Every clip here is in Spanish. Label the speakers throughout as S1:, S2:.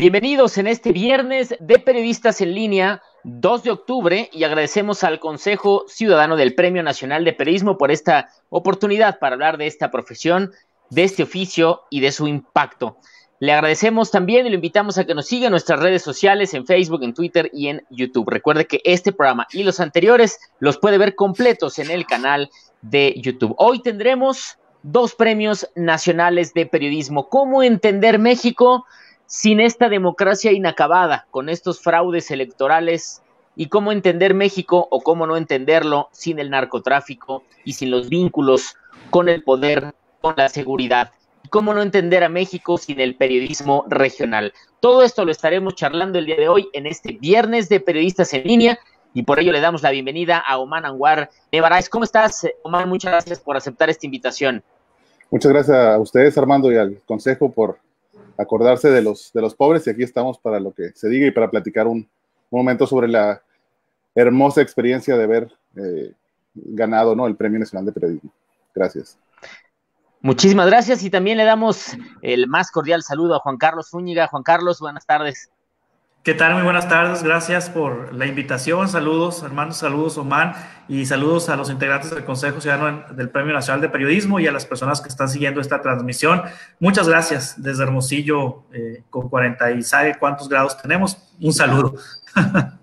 S1: Bienvenidos en este viernes de Periodistas en Línea, 2 de octubre, y agradecemos al Consejo Ciudadano del Premio Nacional de Periodismo por esta oportunidad para hablar de esta profesión, de este oficio y de su impacto. Le agradecemos también y lo invitamos a que nos siga en nuestras redes sociales, en Facebook, en Twitter y en YouTube. Recuerde que este programa y los anteriores los puede ver completos en el canal de YouTube. Hoy tendremos dos premios nacionales de periodismo. ¿Cómo entender México? Sin esta democracia inacabada, con estos fraudes electorales y cómo entender México o cómo no entenderlo sin el narcotráfico y sin los vínculos con el poder, con la seguridad. cómo no entender a México sin el periodismo regional. Todo esto lo estaremos charlando el día de hoy en este viernes de periodistas en línea y por ello le damos la bienvenida a Oman Anwar Nevarais. ¿Cómo estás, Oman? Muchas gracias por aceptar esta invitación.
S2: Muchas gracias a ustedes, Armando, y al Consejo por acordarse de los, de los pobres y aquí estamos para lo que se diga y para platicar un, momento sobre la hermosa experiencia de haber eh, ganado ¿no? el Premio Nacional de Periodismo. Gracias.
S1: Muchísimas gracias y también le damos el más cordial saludo a Juan Carlos Zúñiga. Juan Carlos, buenas tardes.
S3: ¿Qué tal? Muy buenas tardes. Gracias por la invitación. Saludos, hermanos. Saludos, Oman. Y saludos a los integrantes del Consejo Ciudadano del Premio Nacional de Periodismo y a las personas que están siguiendo esta transmisión. Muchas gracias desde Hermosillo, eh, con 40 y sabe cuántos grados tenemos. Un saludo.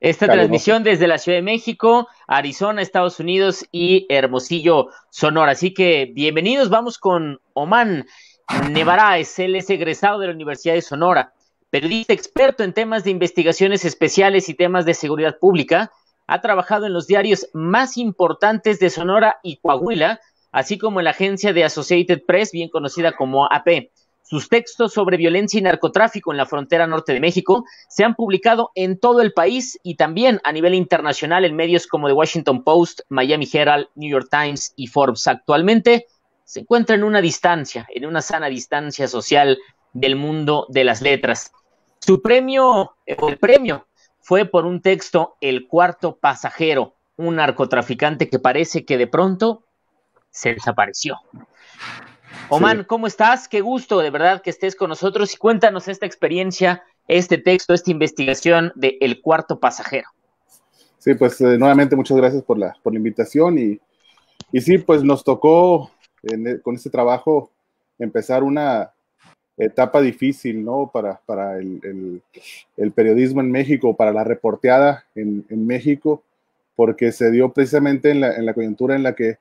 S1: Esta transmisión desde la Ciudad de México, Arizona, Estados Unidos y Hermosillo, Sonora. Así que bienvenidos. Vamos con Oman Nevaraes. Él es egresado de la Universidad de Sonora Periodista experto en temas de investigaciones especiales y temas de seguridad pública, ha trabajado en los diarios más importantes de Sonora y Coahuila, así como en la agencia de Associated Press, bien conocida como AP. Sus textos sobre violencia y narcotráfico en la frontera norte de México se han publicado en todo el país y también a nivel internacional en medios como The Washington Post, Miami Herald, New York Times y Forbes. Actualmente se encuentra en una distancia, en una sana distancia social del mundo de las letras. Su premio, el premio, fue por un texto El cuarto pasajero, un narcotraficante que parece que de pronto se desapareció. Oman, ¿cómo estás? Qué gusto de verdad que estés con nosotros y cuéntanos esta experiencia, este texto, esta investigación de El cuarto pasajero.
S2: Sí, pues eh, nuevamente muchas gracias por la, por la invitación y, y sí, pues nos tocó con este trabajo empezar una, etapa difícil, ¿no? Para, para el, el, periodismo en México, para la reporteada en, en, México, porque se dio precisamente en la, en la coyuntura en la que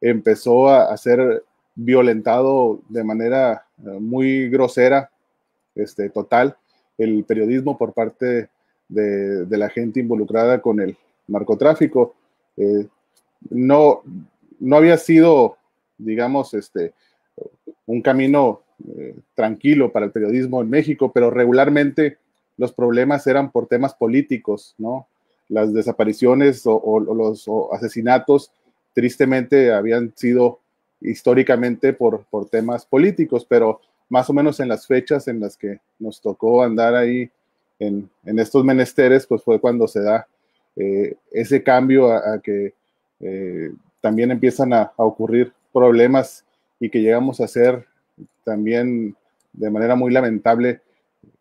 S2: empezó a, ser violentado de manera eh, muy grosera, este, total, el periodismo por parte de, de la gente involucrada con el narcotráfico. Eh, no, no había sido, digamos, este, un camino eh, tranquilo para el periodismo en México, pero regularmente los problemas eran por temas políticos, ¿no? Las desapariciones o, los asesinatos tristemente habían sido históricamente por, por temas políticos, pero más o menos en las fechas en las que nos tocó andar ahí en, en estos menesteres, pues fue cuando se da eh, ese cambio a, que eh, también empiezan a, a, ocurrir problemas y que llegamos a ser también de manera muy lamentable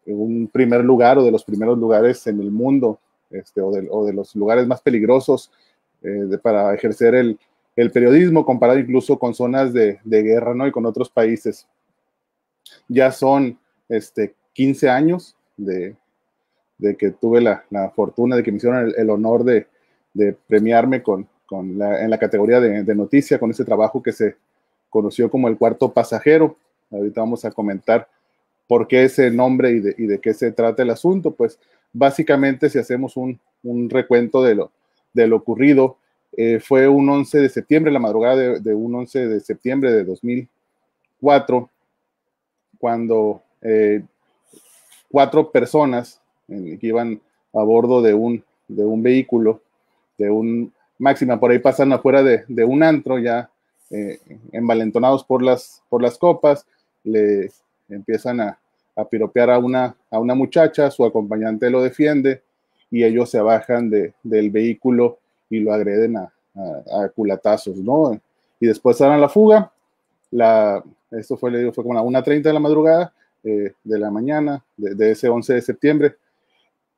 S2: un primer lugar o de los primeros lugares en el mundo, este, o, de, los lugares más peligrosos eh, para ejercer el, periodismo, comparado incluso con zonas de, guerra ¿no? y con otros países. Ya son este, 15 años de, que tuve la, fortuna de que me hicieron el, honor de, premiarme con, en la categoría de, de noticia, con ese trabajo que se conoció como el cuarto pasajero. Ahorita vamos a comentar por qué ese nombre y de, qué se trata el asunto. Pues básicamente si hacemos un, recuento de lo, ocurrido, eh, fue un 11 de septiembre, la madrugada de, un 11 de septiembre de 2004, cuando eh, cuatro personas que iban a bordo de un, vehículo, de un máxima, por ahí pasan afuera de, de un antro ya eh, envalentonados por las, por las copas, le empiezan a, a piropear a una, a una muchacha, su acompañante lo defiende y ellos se bajan de, del vehículo y lo agreden a, a, culatazos, ¿no? Y después dan la fuga. La, esto fue, fue como a 1.30 de la madrugada. de la mañana de, ese 11 de septiembre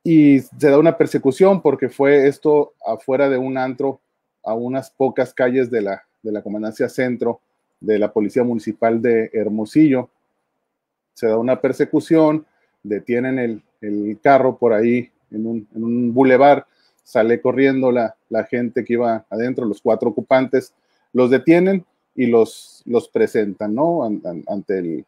S2: y se da una persecución porque fue esto afuera de un antro a unas pocas calles de la, de la comandancia centro de la Policía Municipal de Hermosillo. Se da una persecución, detienen el, el carro por ahí en un, en un bulevar, sale corriendo la, la, gente que iba adentro, los cuatro ocupantes, los detienen y los, los presentan, ¿no? Ante el,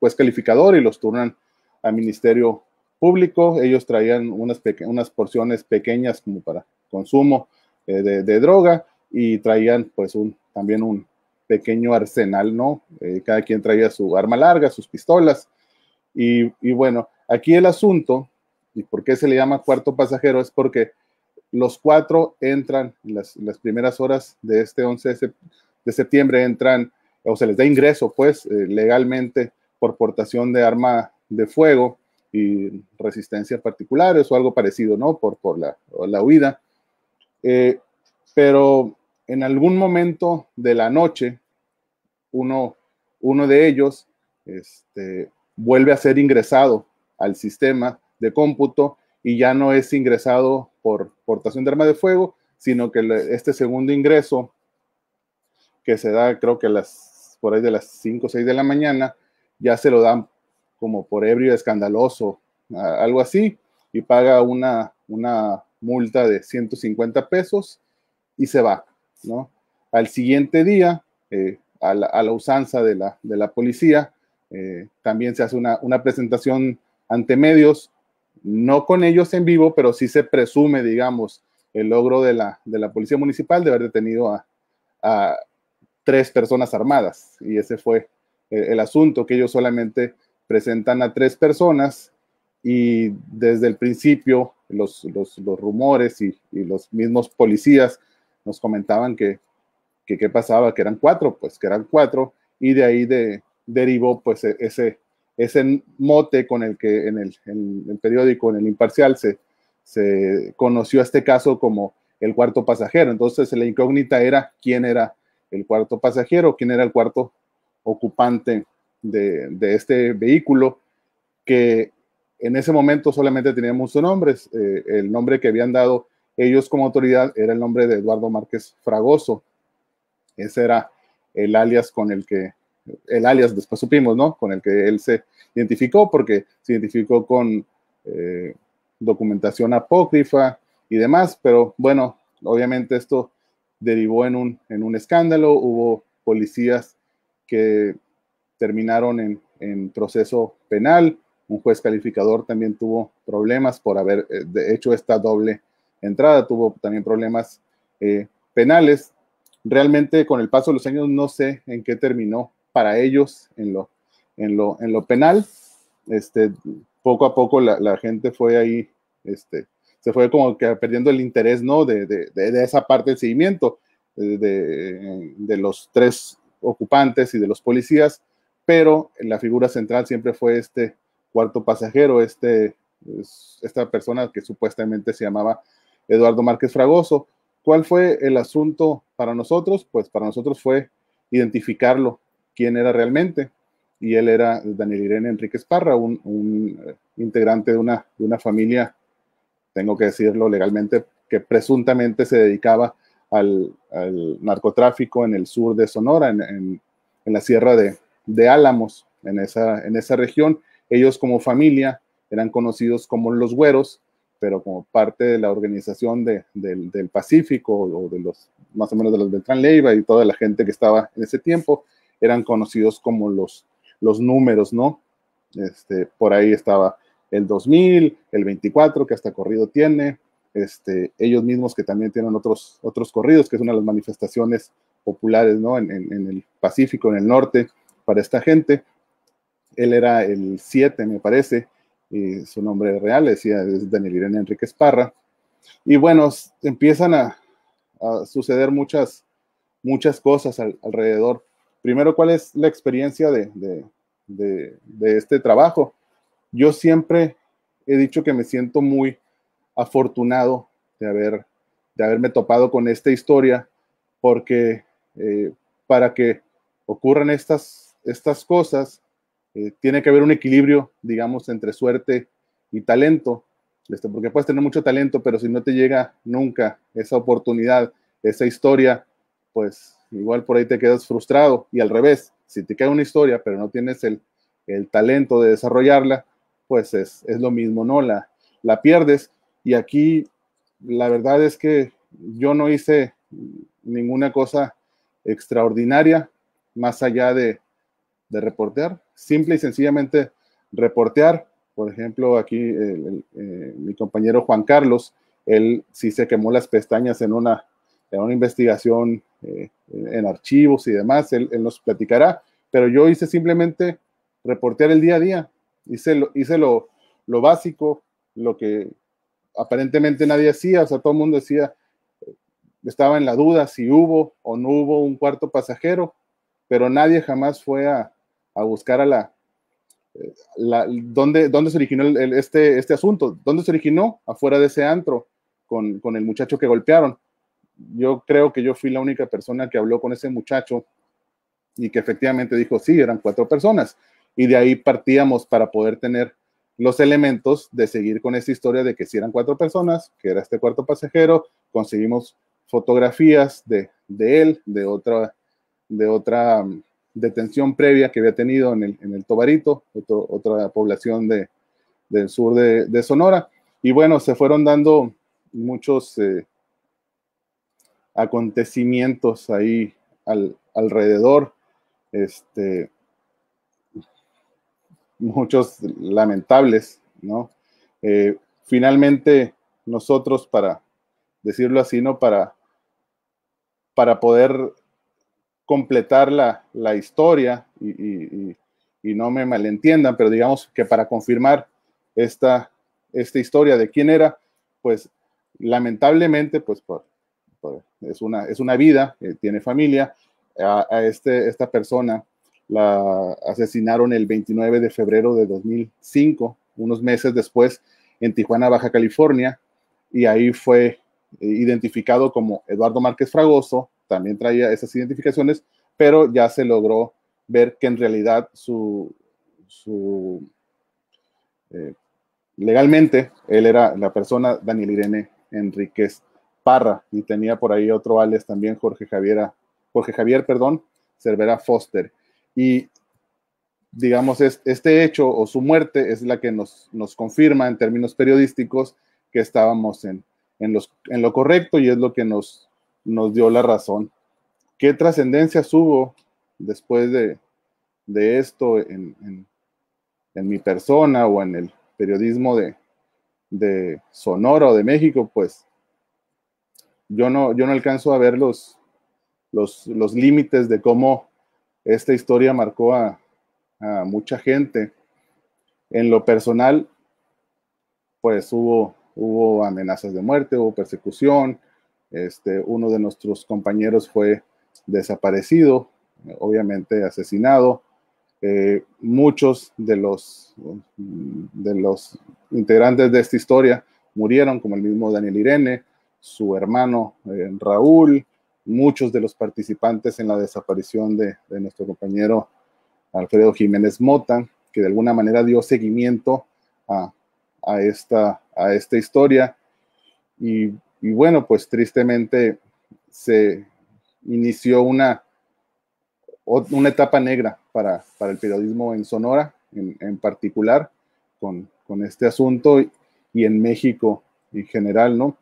S2: juez calificador y los turnan al Ministerio Público. Ellos traían unas, unas porciones pequeñas como para consumo eh, de, de, droga y traían pues un, también un pequeño arsenal, ¿no? Eh, cada quien traía su arma larga, sus pistolas. Y, y, bueno, aquí el asunto, y por qué se le llama cuarto pasajero, es porque los cuatro entran en las, las primeras horas de este 11 de septiembre, entran o se les da ingreso, pues, eh, legalmente por portación de arma de fuego y resistencia particulares o algo parecido, ¿no? Por, por la, la huida. Eh, pero en algún momento de la noche, uno, uno de ellos este, vuelve a ser ingresado al sistema de cómputo y ya no es ingresado por portación de arma de fuego, sino que este segundo ingreso que se da creo que las, por ahí de las 5 o 6 de la mañana, ya se lo dan como por ebrio escandaloso, algo así, y paga una, una multa de 150 pesos y se va. Al siguiente día, eh, a, la, usanza de la, policía, eh, también se hace una, presentación ante medios, no con ellos en vivo, pero sí se presume, digamos, el logro de la, policía municipal de haber detenido a, tres personas armadas. Y ese fue el, el asunto, que ellos solamente presentan a tres personas y desde el principio los, rumores y, los mismos policías nos comentaban que, qué pasaba, que eran cuatro, pues que eran cuatro, y de ahí de, derivó pues e, ese, ese mote con el que en el, en el periódico, en el imparcial, se, se conoció este caso como el cuarto pasajero. Entonces la incógnita era quién era el cuarto pasajero, quién era el cuarto ocupante de, de este vehículo, que en ese momento solamente teníamos dos nombres, eh, el nombre que habían dado ellos como autoridad era el nombre de Eduardo Márquez Fragoso. Ese era el alias con el que, el alias después supimos, ¿no? Con el que él se identificó, porque se identificó con eh, documentación apócrifa y demás, pero bueno, obviamente esto derivó en un, en un escándalo, hubo policías que terminaron en, en proceso penal, un juez calificador también tuvo problemas por haber eh, hecho esta doble entrada, tuvo también problemas eh, penales. Realmente con el paso de los años no sé en qué terminó para ellos en lo, en lo, en lo penal. Este, poco a poco la, la gente fue ahí, este, se fue como que perdiendo el interés, ¿no? De, de, de esa parte del seguimiento de, de, los tres ocupantes y de los policías, pero la figura central siempre fue este cuarto pasajero, este, esta persona que supuestamente se llamaba Eduardo Márquez Fragoso. ¿Cuál fue el asunto para nosotros? Pues para nosotros fue identificarlo, quién era realmente. Y él era Daniel Irene Enrique Parra, un, eh, integrante de una, familia, tengo que decirlo legalmente, que presuntamente se dedicaba al, narcotráfico en el sur de Sonora, en, la sierra de, Álamos, en esa, en esa región. Ellos como familia eran conocidos como los güeros pero como parte de la organización de, del Pacífico o de los, más o menos de los Beltrán Leiva y toda la gente que estaba en ese tiempo, eran conocidos como los, los números, ¿no? Este, por ahí estaba el 2000, el 24, que hasta corrido tiene, este, ellos mismos que también tienen otros, otros corridos, que es una de las manifestaciones populares, ¿no? En, en, en el Pacífico, en el norte, para esta gente. Él era el 7, me parece, y su nombre real es Daniel Irene Enrique Esparra. Y bueno, empiezan a, suceder muchas, muchas cosas al, alrededor. Primero, ¿cuál es la experiencia de, de, este trabajo? Yo siempre he dicho que me siento muy afortunado de, haber, de haberme topado con esta historia, porque eh, para que ocurran estas, estas cosas, eh, tiene que haber un equilibrio, digamos, entre suerte y talento, este, porque puedes tener mucho talento, pero si no te llega nunca esa oportunidad, esa historia, pues igual por ahí te quedas frustrado. Y al revés, si te queda una historia, pero no tienes el, talento de desarrollarla, pues es, lo mismo, ¿no? La, la pierdes. Y aquí la verdad es que yo no hice ninguna cosa extraordinaria más allá de, de reportear, simple y sencillamente reportear. Por ejemplo, aquí eh, mi compañero Juan Carlos, él sí se quemó las pestañas en una, en una investigación eh, en archivos y demás, él, nos platicará, pero yo hice simplemente reportear el día a día, hice lo, hice lo, lo básico, lo que aparentemente nadie hacía, o sea, todo el mundo decía, estaba en la duda si hubo o no hubo un cuarto pasajero, pero nadie jamás fue a, a buscar a la, la ¿dónde, ¿dónde, se originó este, este asunto? ¿Dónde se originó? Afuera de ese antro, con, con el muchacho que golpearon. Yo creo que yo fui la única persona que habló con ese muchacho y que efectivamente dijo, sí, eran cuatro personas. Y de ahí partíamos para poder tener los elementos de seguir con esa historia de que si eran cuatro personas, que era este cuarto pasajero, conseguimos fotografías de, de él, de otra, de otra detención previa que había tenido en el, en el Tobarito, otra población de, del sur de, Sonora. Y bueno, se fueron dando muchos eh, acontecimientos ahí al, alrededor, este, muchos lamentables, ¿no? Eh, finalmente, nosotros, para decirlo así, ¿no? Para, para poder completar la, la historia y, y, no me malentiendan, pero digamos que para confirmar esta, esta historia de quién era, pues lamentablemente, pues es, una, es una vida, eh, tiene familia, a, a, este, esta persona la asesinaron el 29 de febrero de 2005, unos meses después, en Tijuana, Baja California, y ahí fue identificado como Eduardo Márquez Fragoso, también traía esas identificaciones, pero ya se logró ver que en realidad su, eh, legalmente él era la persona Daniel Irene Enríquez Parra y tenía por ahí otro alias también Jorge Javier, Jorge Javier, perdón, Cervera Foster. Y digamos, este hecho o su muerte es la que nos, nos confirma en términos periodísticos que estábamos en, en, los, en lo correcto y es lo que nos, nos dio la razón. ¿Qué trascendencia hubo después de, esto en, mi persona o en el periodismo de, de Sonora o de México? Pues yo no, yo no alcanzo a ver los, los, límites de cómo esta historia marcó a, a mucha gente. En lo personal, pues hubo hubo amenazas de muerte, hubo persecución, este, uno de nuestros compañeros fue desaparecido, obviamente asesinado. Eh, muchos de los, de los integrantes de esta historia murieron, como el mismo Daniel Irene, su hermano eh, Raúl, muchos de los participantes en la desaparición de, nuestro compañero Alfredo Jiménez Mota, que de alguna manera dio seguimiento a, a esta, a esta historia. Y, bueno, pues tristemente se inició una, una etapa negra para, para el periodismo en Sonora, en, particular, con, con, este asunto y en México en general, ¿no?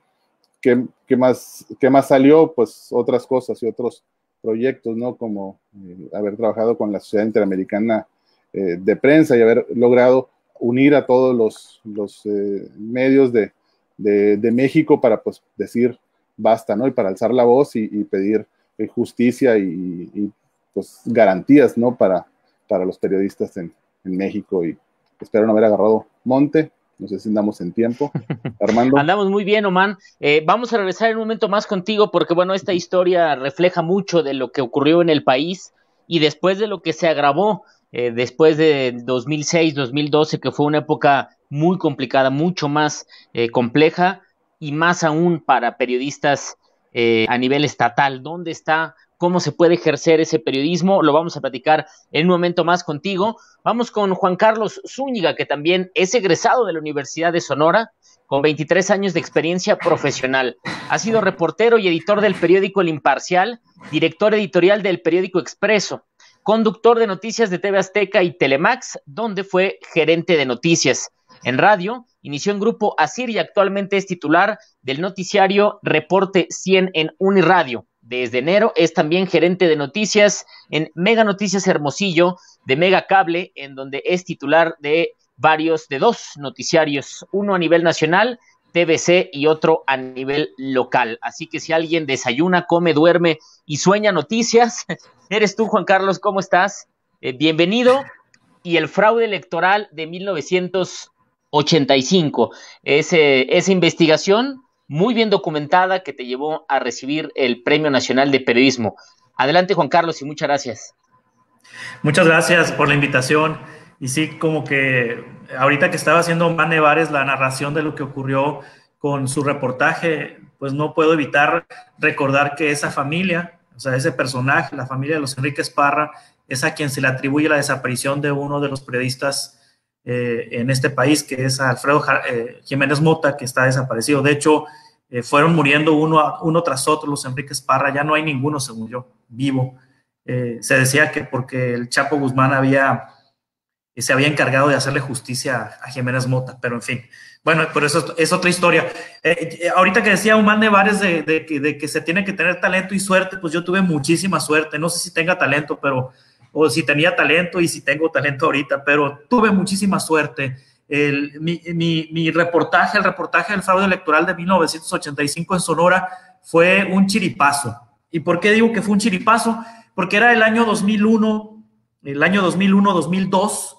S2: ¿Qué, qué más, ¿Qué más salió? Pues otras cosas y otros proyectos, ¿no? Como eh, haber trabajado con la Sociedad Interamericana eh, de Prensa y haber logrado unir a todos los, los eh, medios de, de, México para pues decir basta, ¿no? Y para alzar la voz y, pedir eh, justicia y, pues garantías, ¿no? Para, para los periodistas en, en, México y espero no haber agarrado monte. No sé si andamos en tiempo. Armando.
S1: Andamos muy bien, Oman. Eh, vamos a regresar en un momento más contigo porque, bueno, esta historia refleja mucho de lo que ocurrió en el país y después de lo que se agravó eh, después de 2006, 2012, que fue una época muy complicada, mucho más eh, compleja y más aún para periodistas eh, a nivel estatal. ¿Dónde está cómo se puede ejercer ese periodismo. Lo vamos a platicar en un momento más contigo. Vamos con Juan Carlos Zúñiga, que también es egresado de la Universidad de Sonora, con 23 años de experiencia profesional. Ha sido reportero y editor del periódico El Imparcial, director editorial del periódico Expreso, conductor de noticias de TV Azteca y Telemax, donde fue gerente de noticias. En radio, inició en Grupo Asir y actualmente es titular del noticiario Reporte 100 en Uniradio. Desde enero es también gerente de noticias en Mega Noticias Hermosillo de Mega Cable, en donde es titular de varios, de dos noticiarios, uno a nivel nacional, TBC, y otro a nivel local. Así que si alguien desayuna, come, duerme y sueña noticias, eres tú, Juan Carlos, ¿cómo estás? Eh, bienvenido. Y el fraude electoral de 1985, ese, esa investigación muy bien documentada que te llevó a recibir el Premio Nacional de Periodismo. Adelante, Juan Carlos, y muchas gracias.
S3: Muchas gracias por la invitación. Y sí, como que ahorita que estaba haciendo Man Nevares la narración de lo que ocurrió con su reportaje, pues no puedo evitar recordar que esa familia, o sea, ese personaje, la familia de los Enriques Parra, es a quien se le atribuye la desaparición de uno de los periodistas eh, en este país, que es Alfredo eh, Jiménez Mota, que está desaparecido. De hecho, eh, fueron muriendo uno, uno tras otro los Enrique Parra, ya no hay ninguno, según yo, vivo. se decía que porque el Chapo Guzmán había, se había encargado de hacerle justicia a Jiménez Mota, pero en fin. Bueno, pero eso es otra historia. ahorita que decía Humán de Vares de, de que se tiene que tener talento y suerte, pues yo tuve muchísima suerte. No sé si tenga talento, pero o si tenía talento y si tengo talento ahorita, pero tuve muchísima suerte. mi, reportaje, el reportaje del fraude electoral de 1985 en Sonora fue un chiripazo. ¿Y por qué digo que fue un chiripazo? Porque era el año 2001, el año 2001-2002,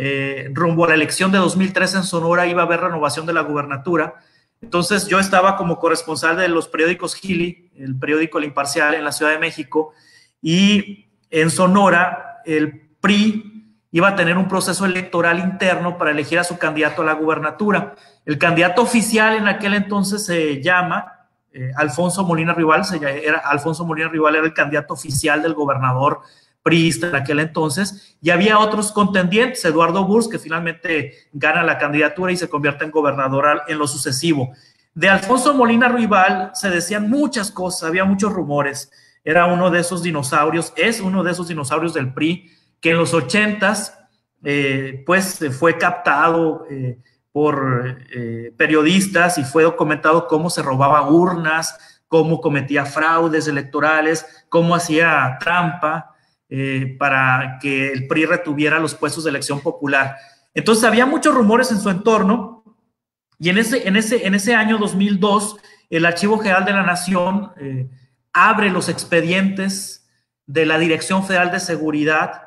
S3: eh, rumbo a la elección de 2003 en Sonora iba a haber renovación de la gubernatura. Entonces yo estaba como corresponsal de los periódicos Gili, el periódico El Imparcial en la Ciudad de México, y en Sonora, el PRI iba a tener un proceso electoral interno para elegir a su candidato a la gubernatura. El candidato oficial en aquel entonces se llama eh, Alfonso Molina Rival, se era, Alfonso Molina Rival era el candidato oficial del gobernador priista en aquel entonces, y había otros contendientes, Eduardo Burs, que finalmente gana la candidatura y se convierte en gobernador en lo sucesivo. De Alfonso Molina Rival se decían muchas cosas, había muchos rumores era uno de esos dinosaurios, es uno de esos dinosaurios del PRI, que en los ochentas, eh, pues fue captado eh, por eh, periodistas y fue documentado cómo se robaba urnas, cómo cometía fraudes electorales, cómo hacía trampa para que el PRI retuviera los puestos de elección popular. Entonces había muchos rumores en su entorno y en ese, en ese, en ese año 2002 el Archivo General de la Nación abre los expedientes de la Dirección Federal de Seguridad,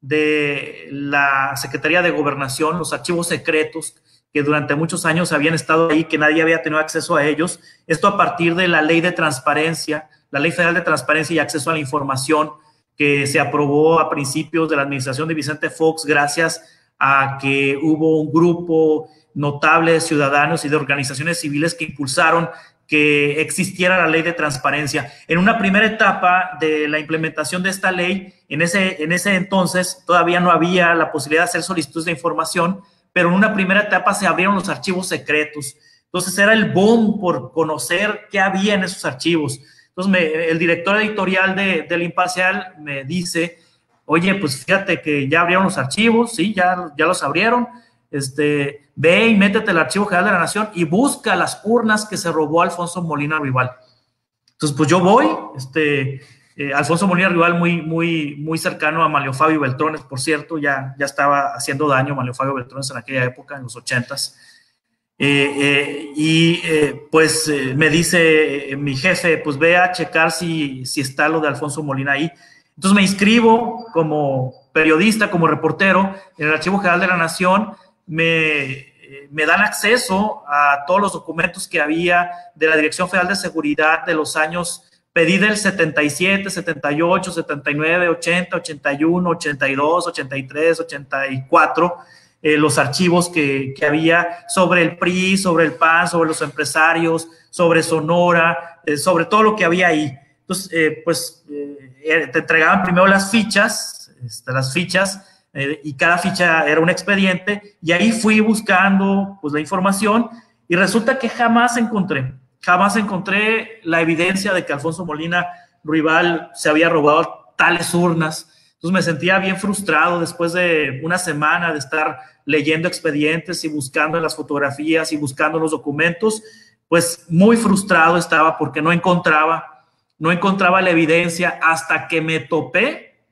S3: de la Secretaría de Gobernación, los archivos secretos que durante muchos años habían estado ahí, que nadie había tenido acceso a ellos. Esto a partir de la ley de transparencia, la ley federal de transparencia y acceso a la información que se aprobó a principios de la administración de Vicente Fox gracias a que hubo un grupo notable de ciudadanos y de organizaciones civiles que impulsaron que existiera la ley de transparencia. En una primera etapa de la implementación de esta ley, en ese, en ese entonces todavía no había la posibilidad de hacer solicitudes de información, pero en una primera etapa se abrieron los archivos secretos. Entonces era el boom por conocer qué había en esos archivos. Entonces el director editorial de, del Imparcial me dice, oye, pues fíjate que ya abrieron los archivos, sí, ya, ya los abrieron, este, ve y métete el Archivo General de la Nación y busca las urnas que se robó Alfonso Molina Rival. Entonces, pues yo voy, este, eh, Alfonso Molina Rival muy, muy, muy cercano a Manlio Fabio Beltrones, por cierto, ya, ya estaba haciendo daño Manlio Fabio Beltrones en aquella época, en los ochentas. Eh, eh, y pues me dice mi jefe, pues ve a checar si, si está lo de Alfonso Molina ahí. Entonces me inscribo como periodista, como reportero en el Archivo General de la Nación me, me, dan acceso a todos los documentos que había de la Dirección Federal de Seguridad de los años, pedí del 77, 78, 79, 80, 81, 82, 83, 84, los archivos que, que, había sobre el PRI, sobre el PAN, sobre los empresarios, sobre Sonora, eh, sobre todo lo que había ahí. Entonces, eh, pues eh, te entregaban primero las fichas, este, las fichas, y cada ficha era un expediente, y ahí fui buscando pues la información, y resulta que jamás encontré, jamás encontré la evidencia de que Alfonso Molina Rival se había robado tales urnas. Entonces me sentía bien frustrado después de una semana de estar leyendo expedientes y buscando las fotografías y buscando los documentos, pues muy frustrado estaba porque no encontraba, no encontraba la evidencia hasta que me topé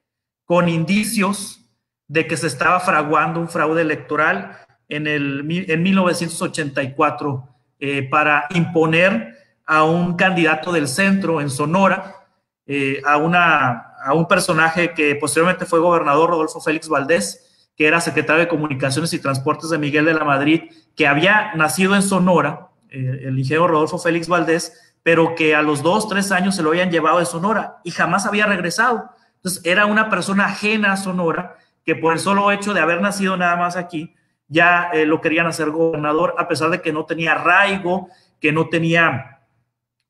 S3: con indicios de que se estaba fraguando un fraude electoral en, el, en 1984 eh, para imponer a un candidato del centro en Sonora, eh, a, una, a un personaje que posteriormente fue gobernador, Rodolfo Félix Valdés, que era secretario de Comunicaciones y Transportes de Miguel de la Madrid, que había nacido en Sonora, eh, el ingeniero Rodolfo Félix Valdés, pero que a los dos, tres años se lo habían llevado de Sonora y jamás había regresado. Entonces era una persona ajena a Sonora que por el solo hecho de haber nacido nada más aquí, ya eh, lo querían hacer gobernador, a pesar de que no tenía arraigo, que no tenía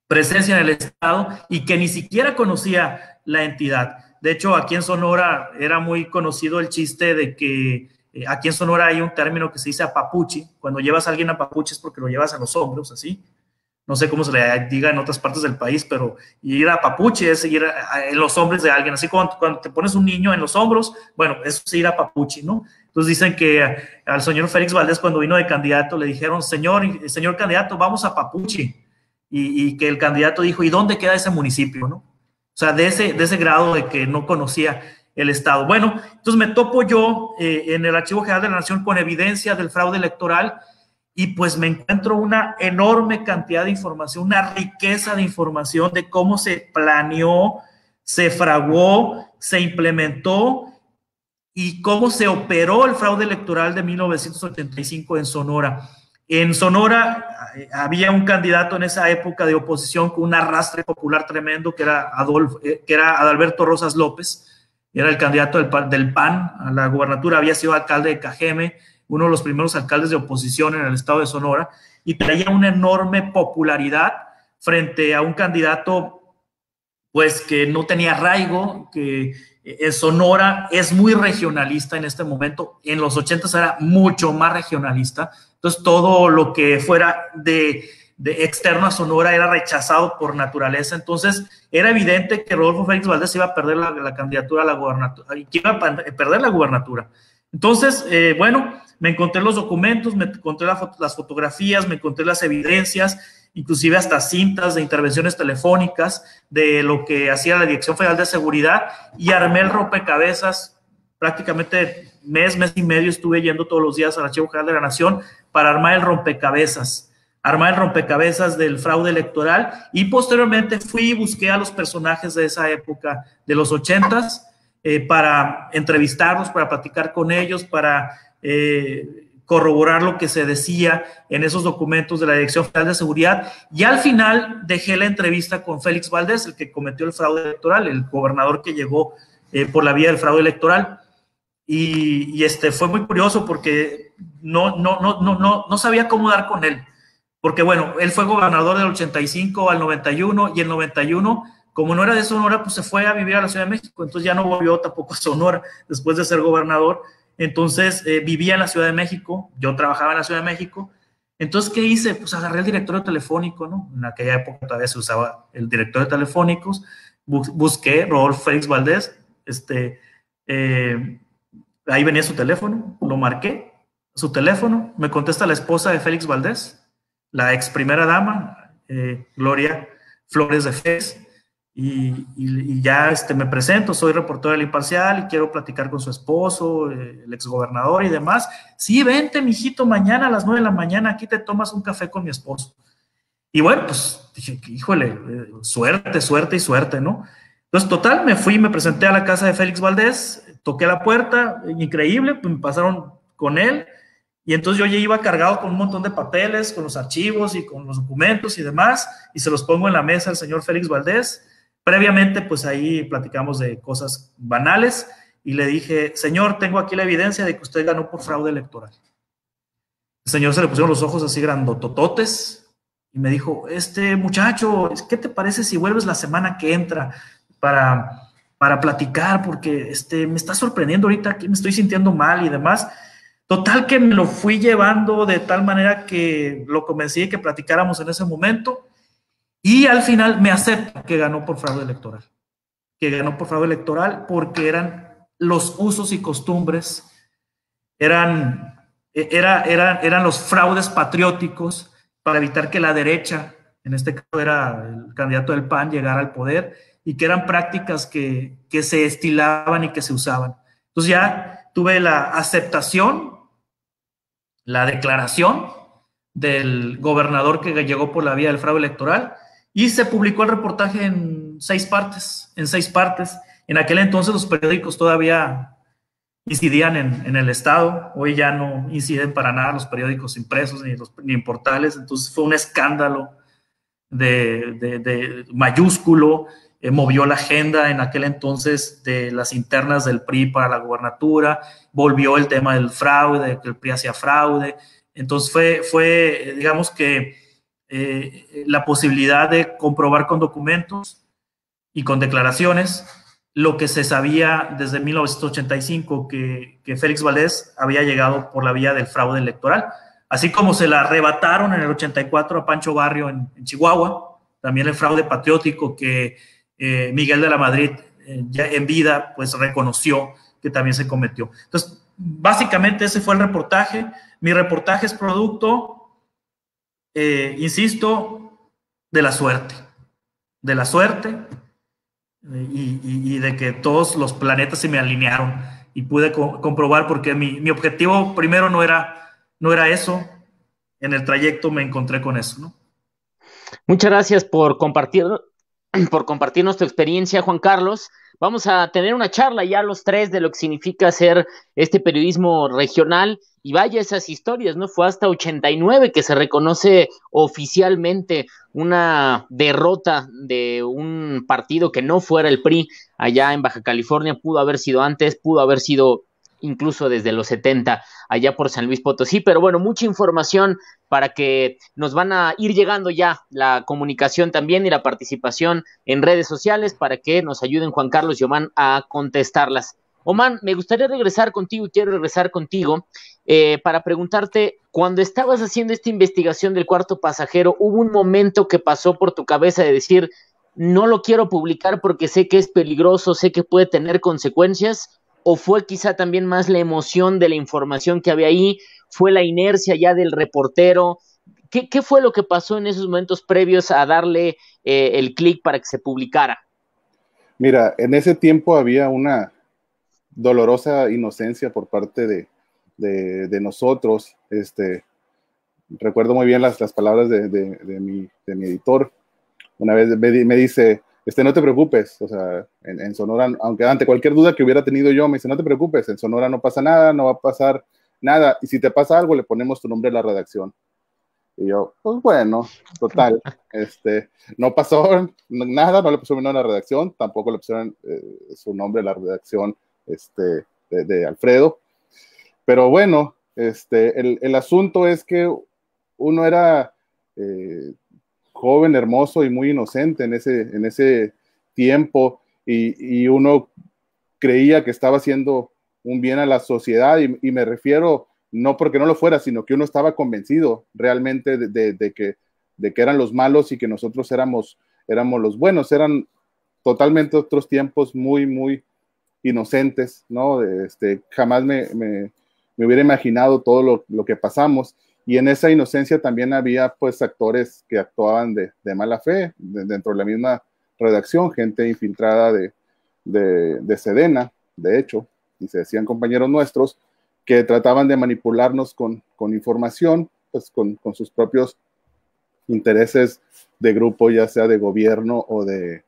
S3: presencia en el Estado y que ni siquiera conocía la entidad. De hecho, aquí en Sonora era muy conocido el chiste de que eh, aquí en Sonora hay un término que se dice apapuchi. Cuando llevas a alguien a papuchi es porque lo llevas a los hombros, así. No sé cómo se le diga en otras partes del país, pero ir a papuchi es ir en los hombros de alguien. Así como cuando te pones un niño en los hombros, bueno, eso es ir a papuchi, ¿no? Entonces dicen que al señor Félix Valdés cuando vino de candidato le dijeron, señor, señor candidato, vamos a papuchi. Y, y que el candidato dijo, ¿y dónde queda ese municipio, no? O sea, de ese, de ese grado de que no conocía el Estado. Bueno, entonces me topo yo eh, en el Archivo General de la Nación con evidencia del fraude electoral y pues me encuentro una enorme cantidad de información, una riqueza de información de cómo se planeó, se fraguó, se implementó y cómo se operó el fraude electoral de 1985 en Sonora. En Sonora eh, había un candidato en esa época de oposición con un arrastre popular tremendo que era, eh, que era Adalberto Rosas López era el candidato del, PAN a la gubernatura, había sido alcalde de Cajeme, uno de los primeros alcaldes de oposición en el estado de Sonora, y traía una enorme popularidad frente a un candidato pues que no tenía arraigo, que en Sonora es muy regionalista en este momento, en los 80 era mucho más regionalista, entonces todo lo que fuera de de externo a Sonora era rechazado por naturaleza. Entonces, era evidente que Rodolfo Félix Valdés iba a perder la, candidatura a la gubernatura, y que iba a perder la gubernatura. Entonces, eh, bueno, me encontré los documentos, me encontré las fotografías, me encontré las evidencias, inclusive hasta cintas de intervenciones telefónicas de lo que hacía la Dirección Federal de Seguridad y armé el rompecabezas. Prácticamente mes, mes y medio estuve yendo todos los días al Archivo General de la Nación para armar el rompecabezas armar el rompecabezas del fraude electoral y posteriormente fui y busqué a los personajes de esa época, de los ochentas, eh, para entrevistarlos, para platicar con ellos, para eh, corroborar lo que se decía en esos documentos de la Dirección Federal de Seguridad. Y al final dejé la entrevista con Félix Valdés, el que cometió el fraude electoral, el gobernador que llegó eh, por la vía del fraude electoral. Y, y, este fue muy curioso porque no, no, no, no, no, no sabía cómo dar con él porque bueno, él fue gobernador del 85 al 91 y el 91, como no era de Sonora, pues se fue a vivir a la Ciudad de México, entonces ya no volvió tampoco a Sonora después de ser gobernador. Entonces eh, vivía en la Ciudad de México, yo trabajaba en la Ciudad de México. Entonces, ¿qué hice? Pues agarré el directorio telefónico, ¿no? En aquella época todavía se usaba el directorio telefónicos, busqué Rodolfo Félix Valdés, este, eh, ahí venía su teléfono, lo marqué, su teléfono, me contesta la esposa de Félix Valdés, la ex primera dama, eh, Gloria Flores de Fez, y, ya este, me presento, soy reportero del Imparcial y quiero platicar con su esposo, eh, el ex gobernador y demás. Sí, vente, mijito, mañana a las nueve de la mañana, aquí te tomas un café con mi esposo. Y bueno, pues dije, híjole, eh, suerte, suerte y suerte, ¿no? Entonces, total, me fui, me presenté a la casa de Félix Valdés, toqué la puerta, increíble, pues me pasaron con él, y entonces yo ya iba cargado con un montón de papeles, con los archivos y con los documentos y demás, y se los pongo en la mesa al señor Félix Valdés. Previamente, pues ahí platicamos de cosas banales y le dije, señor, tengo aquí la evidencia de que usted ganó por fraude electoral. El señor se le pusieron los ojos así grandotototes y me dijo, este muchacho, ¿qué te parece si vuelves la semana que entra para para platicar, porque este, me está sorprendiendo ahorita que me estoy sintiendo mal y demás. Total que me lo fui llevando de tal manera que lo convencí de que platicáramos en ese momento y al final me acepta que ganó por fraude electoral. Que ganó por fraude electoral porque eran los usos y costumbres, eran, era, eran, eran los fraudes patrióticos para evitar que la derecha, en este caso era el candidato del PAN, llegara al poder y que eran prácticas que, que se estilaban y que se usaban. Entonces ya tuve la aceptación la declaración del gobernador que llegó por la vía del fraude electoral y se publicó el reportaje en seis partes, en seis partes. En aquel entonces los periódicos todavía incidían en, el Estado, hoy ya no inciden para nada los periódicos impresos ni, los, ni en portales, entonces fue un escándalo de, mayúsculo, eh, movió la agenda en aquel entonces de las internas del PRI para la gubernatura, volvió el tema del fraude, que el PRI hacía fraude. Entonces fue, fue digamos que eh, la posibilidad de comprobar con documentos y con declaraciones lo que se sabía desde 1985, que, que Félix Valdés había llegado por la vía del fraude electoral, así como se la arrebataron en el 84 a Pancho Barrio en Chihuahua, también el fraude patriótico que eh, Miguel de la Madrid eh, ya en vida pues reconoció que también se cometió. Entonces, básicamente ese fue el reportaje. Mi reportaje es producto, eh, insisto, de la suerte, de la suerte y, de que todos los planetas se me alinearon y pude comprobar porque mi, mi, objetivo primero no era, no era eso, en el trayecto me encontré con eso, ¿no?
S1: Muchas gracias por compartir por compartirnos tu experiencia, Juan Carlos. Vamos a tener una charla ya los tres de lo que significa hacer este periodismo regional y vaya esas historias, ¿no? Fue hasta 89 que se reconoce oficialmente una derrota de un partido que no fuera el PRI allá en Baja California, pudo haber sido antes, pudo haber sido incluso desde los 70 allá por San Luis Potosí, pero bueno, mucha información para que nos van a ir llegando ya la comunicación también y la participación en redes sociales para que nos ayuden Juan Carlos y Oman a contestarlas. Oman, me gustaría regresar contigo, quiero regresar contigo eh, para preguntarte, cuando estabas haciendo esta investigación del cuarto pasajero, ¿hubo un momento que pasó por tu cabeza de decir, no lo quiero publicar porque sé que es peligroso, sé que puede tener consecuencias? O fue quizá también más la emoción de la información que había ahí, fue la inercia ya del reportero. ¿Qué, fue lo que pasó en esos momentos previos a darle eh, el clic para que se publicara?
S2: Mira, en ese tiempo había una dolorosa inocencia por parte de, nosotros. Este, recuerdo muy bien las, las palabras de, mi, mi, editor. Una vez me dice, este, no te preocupes, o sea, en, Sonora, aunque ante cualquier duda que hubiera tenido yo, me dice, no te preocupes, en Sonora no pasa nada, no va a pasar nada, y si te pasa algo, le ponemos tu nombre a la redacción. Y yo, pues bueno, total, este, no pasó nada, no le pusieron mi nombre a la redacción, tampoco le pusieron eh, su nombre a la redacción este, de, Alfredo, pero bueno, este, el, el, asunto es que uno era... Eh, joven, hermoso y muy inocente en ese, en ese tiempo. Y, uno creía que estaba haciendo un bien a la sociedad y, me refiero no porque no lo fuera, sino que uno estaba convencido realmente de, que, de que eran los malos y que nosotros éramos, éramos los buenos, eran totalmente otros tiempos muy, muy inocentes, ¿no? Este, jamás me, me, hubiera imaginado todo lo, lo que pasamos y en esa inocencia también había pues actores que actuaban de, mala fe dentro de la misma redacción, gente infiltrada de, de, Sedena, de hecho, y se decían compañeros nuestros, que trataban de manipularnos con, información, pues con, sus propios intereses de grupo, ya sea de gobierno o de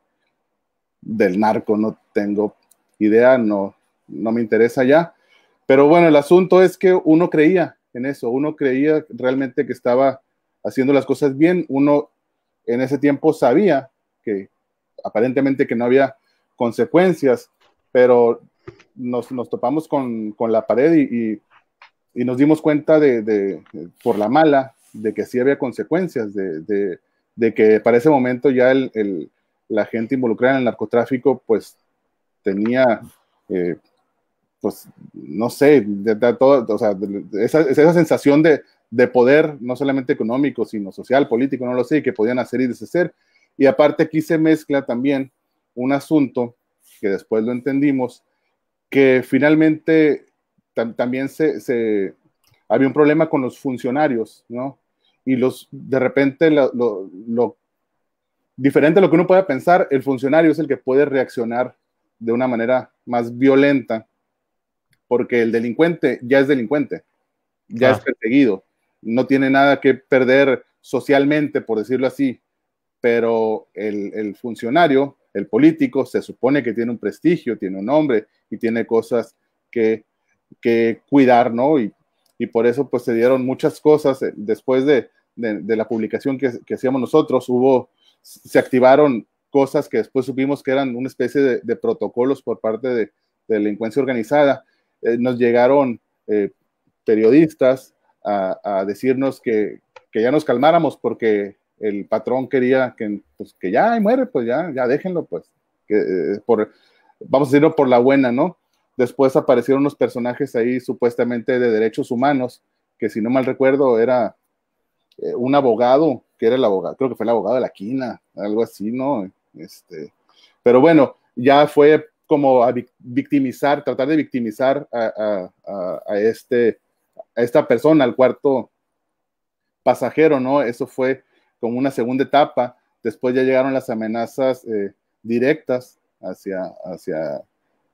S2: del narco, no tengo idea, no, no me interesa ya. Pero bueno, el asunto es que uno creía en eso. Uno creía realmente que estaba haciendo las cosas bien. Uno en ese tiempo sabía que aparentemente que no había consecuencias, pero nos, topamos con, la pared y, nos dimos cuenta de, por la mala, de que sí había consecuencias, de, que para ese momento ya la gente involucrada en el narcotráfico, pues tenía, eh, pues, no sé, de, esa, sensación de, de, poder, no solamente económico, sino social, político, no lo sé, que podían hacer y deshacer. Y aparte aquí se mezcla también un asunto que después lo entendimos, que finalmente también se, había un problema con los funcionarios, ¿no? Y los, de repente, lo, diferente a lo que uno pueda pensar, el funcionario es el que puede reaccionar de una manera más violenta, porque el delincuente ya es delincuente, ya es perseguido, no tiene nada que perder socialmente, por decirlo así, pero el, el funcionario el político se supone que tiene un prestigio, tiene un nombre y tiene cosas que, cuidar, ¿no? Y, por eso pues se dieron muchas cosas eh, después de, la publicación que, hacíamos nosotros, hubo, se activaron cosas que después supimos que eran una especie de, protocolos por parte de, delincuencia organizada. Eh, nos llegaron eh, periodistas a, decirnos que, ya nos calmáramos porque el patrón quería que, pues, ya muere, pues ya, ya déjenlo, pues, que, eh, por, vamos a decirlo por la buena, ¿no? Después aparecieron unos personajes ahí supuestamente de derechos humanos, que si no mal recuerdo era un abogado, que era el abogado, creo que fue el abogado de la quina, algo así, ¿no? Este, pero bueno, ya fue como a victimizar, tratar de victimizar a, este, a esta persona, al cuarto pasajero, ¿no? Eso fue como una segunda etapa. Después ya llegaron las amenazas eh, directas hacia, hacia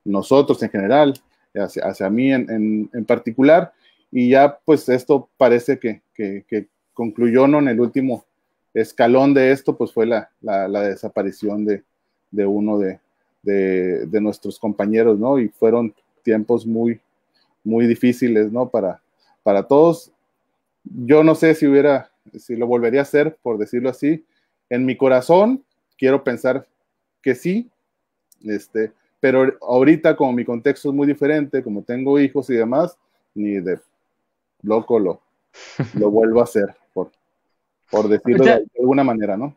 S2: nosotros en general, hacia, hacia mí en, en, particular. Y ya pues esto parece que, que, concluyó ¿no? en el último escalón de esto, pues fue la, la, desaparición de, de uno de, de, de, nuestros compañeros, ¿no? Y fueron tiempos muy, muy difíciles, ¿no? Para, para todos. Yo no sé si hubiera si lo volvería a hacer, por decirlo así. En mi corazón, quiero pensar que sí, este, pero ahorita como mi contexto es muy diferente, como tengo hijos y demás, ni de loco lo, lo vuelvo a hacer, por, por decirlo de alguna manera, ¿no?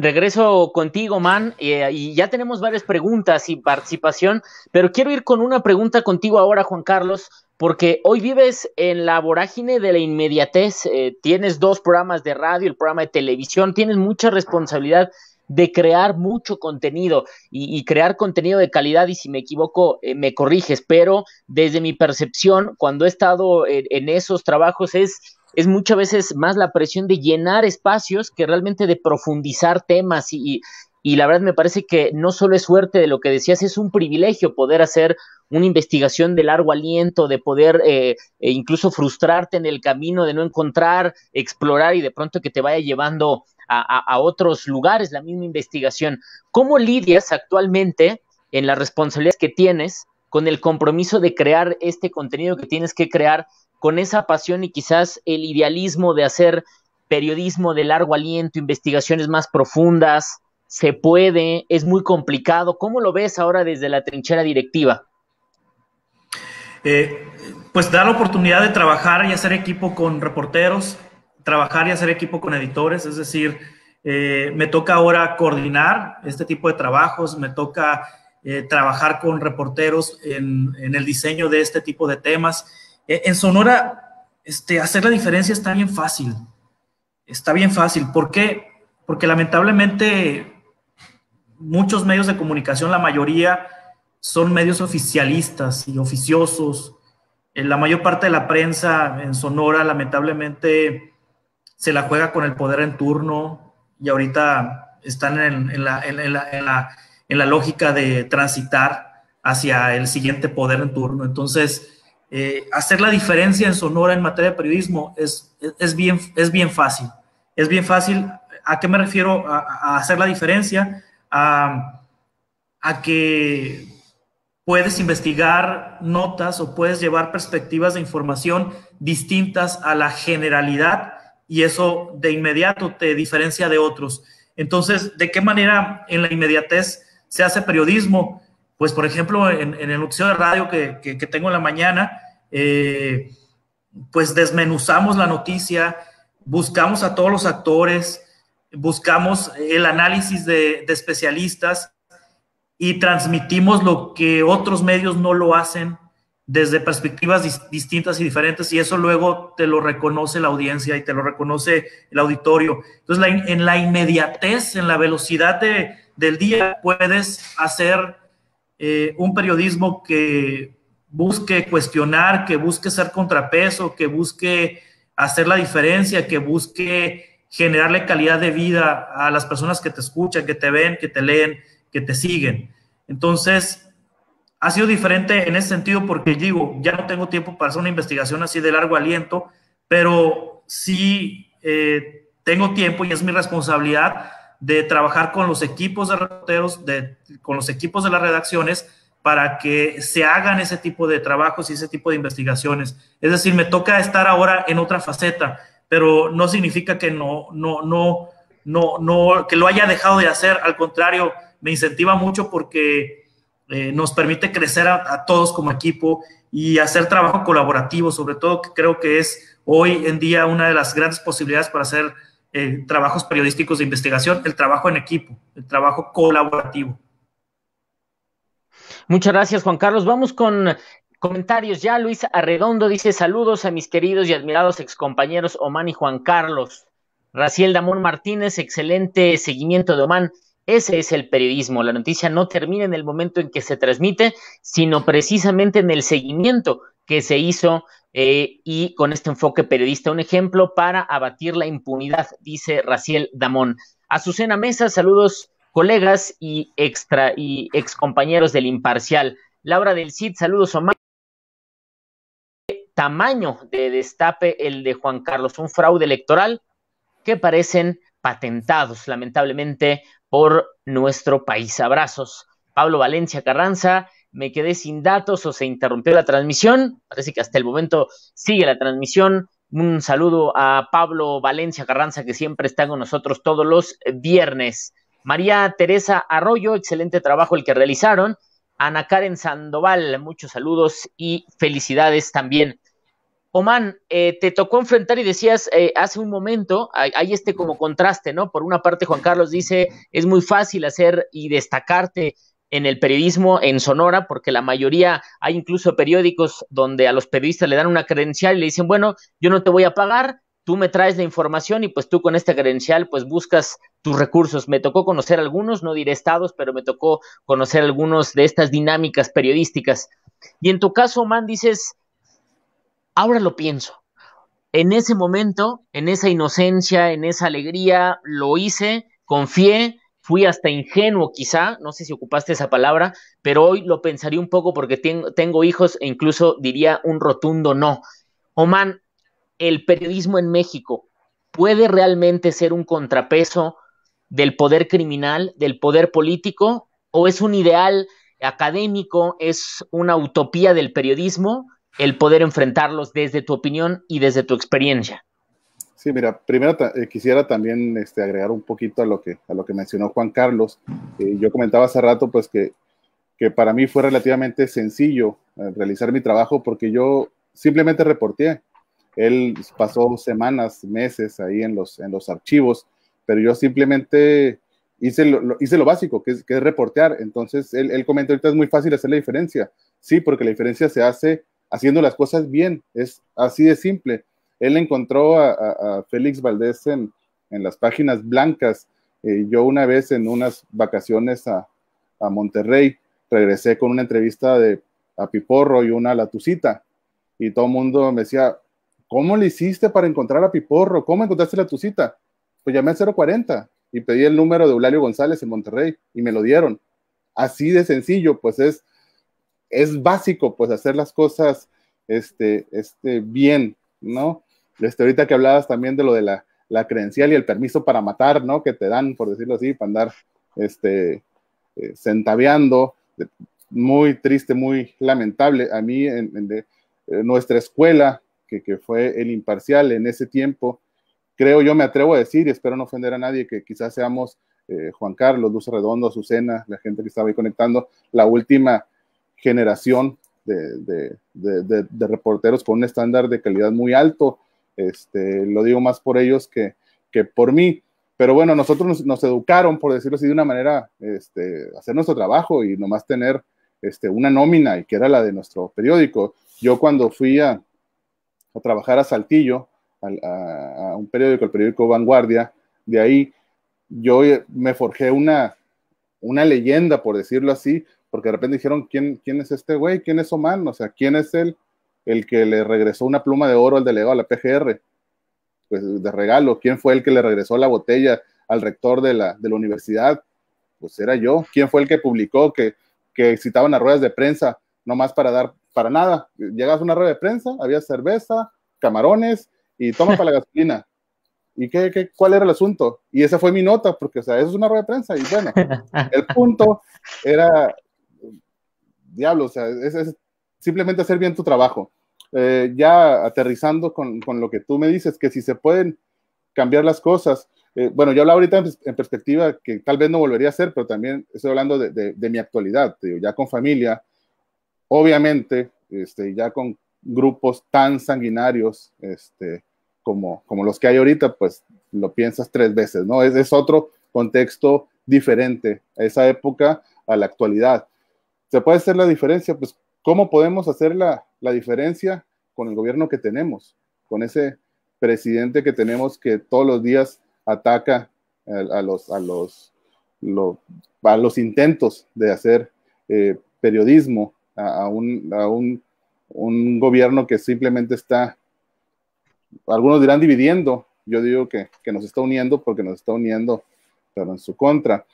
S1: Regreso contigo, Man, eh, y ya tenemos varias preguntas y participación, pero quiero ir con una pregunta contigo ahora, Juan Carlos, porque hoy vives en la vorágine de la inmediatez, eh, tienes dos programas de radio, el programa de televisión, tienes mucha responsabilidad de crear mucho contenido y, crear contenido de calidad y si me equivoco eh, me corriges, pero desde mi percepción, cuando he estado en, esos trabajos es, es muchas veces más la presión de llenar espacios que realmente de profundizar temas y, y la verdad me parece que no solo es suerte de lo que decías, es un privilegio poder hacer una investigación de largo aliento, de poder eh, e incluso frustrarte en el camino, de no encontrar, explorar y de pronto que te vaya llevando a, otros lugares la misma investigación. ¿Cómo lidias actualmente en las responsabilidades que tienes con el compromiso de crear este contenido que tienes que crear, con esa pasión y quizás el idealismo de hacer periodismo de largo aliento, investigaciones más profundas? ¿Se puede? ¿Es muy complicado? ¿Cómo lo ves ahora desde la trinchera directiva?
S3: Eh, pues dar la oportunidad de trabajar y hacer equipo con reporteros, trabajar y hacer equipo con editores, es decir, eh, me toca ahora coordinar este tipo de trabajos, me toca eh, trabajar con reporteros en, el diseño de este tipo de temas. en Sonora, este, hacer la diferencia está bien fácil, está bien fácil. ¿Por qué? Porque lamentablemente muchos medios de comunicación, la mayoría, son medios oficialistas y oficiosos. La mayor parte de la prensa en Sonora, lamentablemente, se la juega con el poder en turno y ahorita están en, la, en la, lógica de transitar hacia el siguiente poder en turno. Entonces, eh, hacer la diferencia en Sonora en materia de periodismo es, es, bien, es bien fácil. Es bien fácil. ¿A qué me refiero a, hacer la diferencia? A, a que puedes investigar notas o puedes llevar perspectivas de información distintas a la generalidad y eso de inmediato te diferencia de otros. Entonces, ¿de qué manera en la inmediatez se hace periodismo? Pues, por ejemplo, en, el noticiero de radio que, tengo en la mañana, eh, pues desmenuzamos la noticia, buscamos a todos los actores, buscamos el análisis de especialistas y transmitimos lo que otros medios no lo hacen desde perspectivas distintas y diferentes y eso luego te lo reconoce la audiencia y te lo reconoce el auditorio. Entonces, en la inmediatez, en la velocidad del día, puedes hacer eh, un periodismo que busque cuestionar, que busque ser contrapeso, que busque hacer la diferencia, que busque generarle calidad de vida a las personas que te escuchan, que te ven, que te leen, que te siguen. Entonces, ha sido diferente en ese sentido porque digo, ya no tengo tiempo para hacer una investigación así de largo aliento, pero sí eh, tengo tiempo y es mi responsabilidad de trabajar con los equipos de reporteros, de, con los equipos de las redacciones, para que se hagan ese tipo de trabajos y ese tipo de investigaciones. Es decir, me toca estar ahora en otra faceta, pero no significa que no, no, no, no, no, que lo haya dejado de hacer. Al contrario, me incentiva mucho porque eh, nos permite crecer a, todos como equipo y hacer trabajo colaborativo, sobre todo que creo que es hoy en día una de las grandes posibilidades para hacer eh, trabajos periodísticos de investigación, el trabajo en equipo, el trabajo colaborativo.
S1: Muchas gracias, Juan Carlos. Vamos con comentarios ya. Luis Arredondo dice saludos a mis queridos y admirados excompañeros Oman y Juan Carlos. Raciel Damón Martínez, excelente seguimiento de Oman. Ese es el periodismo. La noticia no termina en el momento en que se transmite, sino precisamente en el seguimiento que se hizo eh, y con este enfoque periodista. Un ejemplo para abatir la impunidad, dice Raciel Damón. Azucena Mesa, saludos colegas y extra y ex compañeros del Imparcial. Laura del Cid, saludos Omar. Tamaño de destape el de Juan Carlos, un fraude electoral que parecen patentados, lamentablemente, por nuestro país. Abrazos. Pablo Valencia Carranza, me quedé sin datos o se interrumpió la transmisión. Parece que hasta el momento sigue la transmisión. Un saludo a Pablo Valencia Carranza, que siempre está con nosotros todos los viernes. María Teresa Arroyo, excelente trabajo el que realizaron. Ana Karen Sandoval, muchos saludos y felicidades también. Oman, eh, te tocó enfrentar y decías eh, hace un momento, hay, este como contraste, ¿no? Por una parte, Juan Carlos dice, es muy fácil hacer y destacarte en el periodismo en Sonora, porque la mayoría, hay incluso periódicos donde a los periodistas le dan una credencial y le dicen, bueno, yo no te voy a pagar, tú me traes la información y pues tú con esta credencial pues buscas tus recursos. Me tocó conocer algunos, no diré estados, pero me tocó conocer algunos de estas dinámicas periodísticas. Y en tu caso, Man, dices, ahora lo pienso. En ese momento, en esa inocencia, en esa alegría, lo hice, confié, fui hasta ingenuo quizá, no sé si ocupaste esa palabra, pero hoy lo pensaría un poco porque tengo, tengo hijos e incluso diría un rotundo no. Oman, el periodismo en México puede realmente ser un contrapeso del poder criminal, del poder político, o es un ideal académico, es una utopía del periodismo el poder enfrentarlos desde tu opinión y desde tu experiencia.
S2: Sí, mira, primero eh, quisiera también este, agregar un poquito a lo que, a lo que mencionó Juan Carlos. Eh, yo comentaba hace rato pues que, que para mí fue relativamente sencillo eh, realizar mi trabajo porque yo simplemente reporté. Él pasó semanas, meses ahí en los, en los archivos, pero yo simplemente hice lo, hice lo básico, que es, que reportear. Entonces, él, él comentó ahorita es muy fácil hacer la diferencia. Sí, porque la diferencia se hace haciendo las cosas bien, es así de simple él encontró a, Félix Valdés en, las páginas blancas. Eh, yo una vez en unas vacaciones a, Monterrey regresé con una entrevista de a Piporro y una a la Tucita. Y todo el mundo me decía, ¿cómo le hiciste para encontrar a Piporro? ¿Cómo encontraste la Tucita? Pues llamé al 040 y pedí el número de Eulalio González en Monterrey y me lo dieron. Así de sencillo, pues es, es básico, pues hacer las cosas este, este, bien, ¿no? Este, ahorita que hablabas también de lo de la, la, credencial y el permiso para matar, ¿no? Que te dan, por decirlo así, para andar este, eh, centaveando. Muy triste, muy lamentable. A mí, en, eh, nuestra escuela, que, que, fue el imparcial en ese tiempo, creo yo me atrevo a decir, y espero no ofender a nadie, que quizás seamos eh, Juan Carlos, Luz Redondo, Azucena, la gente que estaba ahí conectando, la última generación de, de, de, reporteros con un estándar de calidad muy alto este, lo digo más por ellos que, que por mí. pero bueno, nosotros nos, educaron, por decirlo así, de una manera, este, hacer nuestro trabajo y nomás tener este, una nómina, y que era la de nuestro periódico. Yo cuando fui a, a trabajar a Saltillo, a, un periódico, el periódico Vanguardia, de ahí yo me forjé una, una leyenda, por decirlo así, porque de repente dijeron, ¿quién, quién es este güey? ¿Quién es Oman? O sea, ¿quién es él? El que le regresó una pluma de oro al delegado a la PGR pues, de regalo. ¿Quién fue el que le regresó la botella al rector de la, de la universidad? Pues era yo. ¿Quién fue el que publicó que, que citaban a ruedas de prensa nomás para dar, para nada? Llegas a una rueda de prensa, había cerveza, camarones y toma para la gasolina. ¿Y qué, qué, cuál era el asunto? Y esa fue mi nota, porque, o sea, eso es una rueda de prensa. Y bueno, el punto era, diablo, o sea, es simplemente hacer bien tu trabajo. Eh, ya aterrizando con, con, lo que tú me dices, que si se pueden cambiar las cosas, eh, bueno, yo hablo ahorita en, perspectiva que tal vez no volvería a ser, pero también estoy hablando de, de, mi actualidad, ya con familia, obviamente, este, ya con grupos tan sanguinarios este, como, como los que hay ahorita, pues lo piensas tres veces, ¿no? Es, es otro contexto diferente a esa época, a la actualidad. ¿Se puede hacer la diferencia? Pues ¿Cómo podemos hacer la, diferencia con el gobierno que tenemos, con ese presidente que tenemos que todos los días ataca a, los, a, los, a los intentos de hacer eh, periodismo, a, un, a un, un, gobierno que simplemente está, algunos dirán dividiendo, yo digo que, que, nos está uniendo porque nos está uniendo, pero en su contra.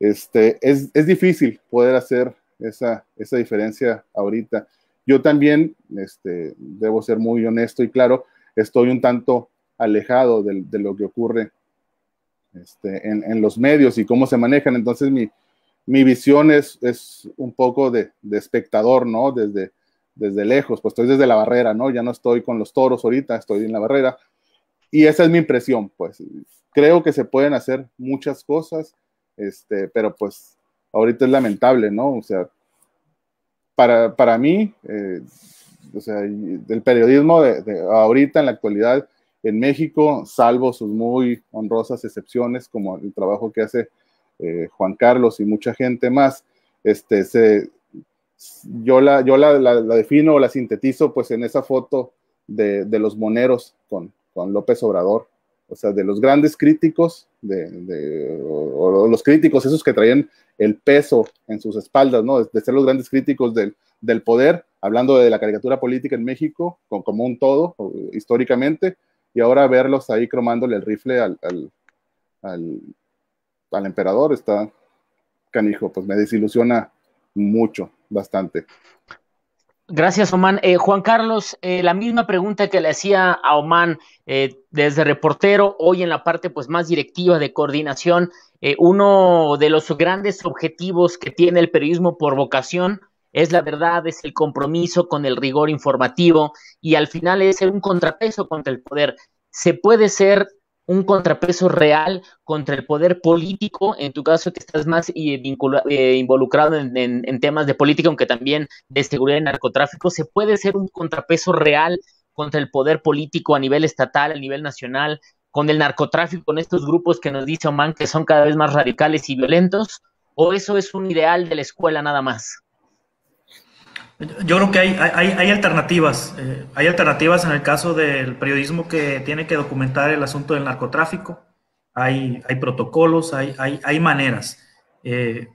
S2: Este, es, es difícil poder hacer esa, esa diferencia ahorita. Yo también, este, debo ser muy honesto y claro, estoy un tanto alejado de, de lo que ocurre este, en, en, los medios y cómo se manejan. Entonces mi, mi visión es, es, un poco de, de, espectador, ¿no? Desde, desde lejos, pues estoy desde la barrera, ¿no? Ya no estoy con los toros ahorita, estoy en la barrera. Y esa es mi impresión, pues creo que se pueden hacer muchas cosas, este, pero pues ahorita es lamentable, ¿no? O sea, para, para mí, eh, o sea, el periodismo de, ahorita en la actualidad en México, salvo sus muy honrosas excepciones, como el trabajo que hace eh, Juan Carlos y mucha gente más, este, se, yo, la, yo la, la, defino o la sintetizo pues en esa foto de, de los moneros con, con López Obrador o sea, de los grandes críticos, de, los críticos esos que traían el peso en sus espaldas, ¿no? De, ser los grandes críticos del, poder, hablando de la caricatura política en México con, como un todo, históricamente, y ahora verlos ahí cromándole el rifle al, al emperador está canijo, pues me desilusiona mucho, bastante.
S1: Gracias, Oman. Eh, Juan Carlos, eh, la misma pregunta que le hacía a Oman eh, desde reportero, hoy en la parte pues más directiva de coordinación, uno de los grandes objetivos que tiene el periodismo por vocación es la verdad, es el compromiso con el rigor informativo y al final es un contrapeso contra el poder. Se puede ser un contrapeso real contra el poder político, en tu caso que estás más eh, eh, involucrado en, temas de política, aunque también de seguridad y narcotráfico, ¿se puede ser un contrapeso real contra el poder político a nivel estatal, a nivel nacional, con el narcotráfico, con estos grupos que nos dice Oman que son cada vez más radicales y violentos? ¿O eso es un ideal de la escuela nada más?
S3: Yo creo que hay, hay, alternativas. Eh, hay alternativas en el caso del periodismo que tiene que documentar el asunto del narcotráfico. Hay, hay protocolos, hay, hay, maneras. Eh,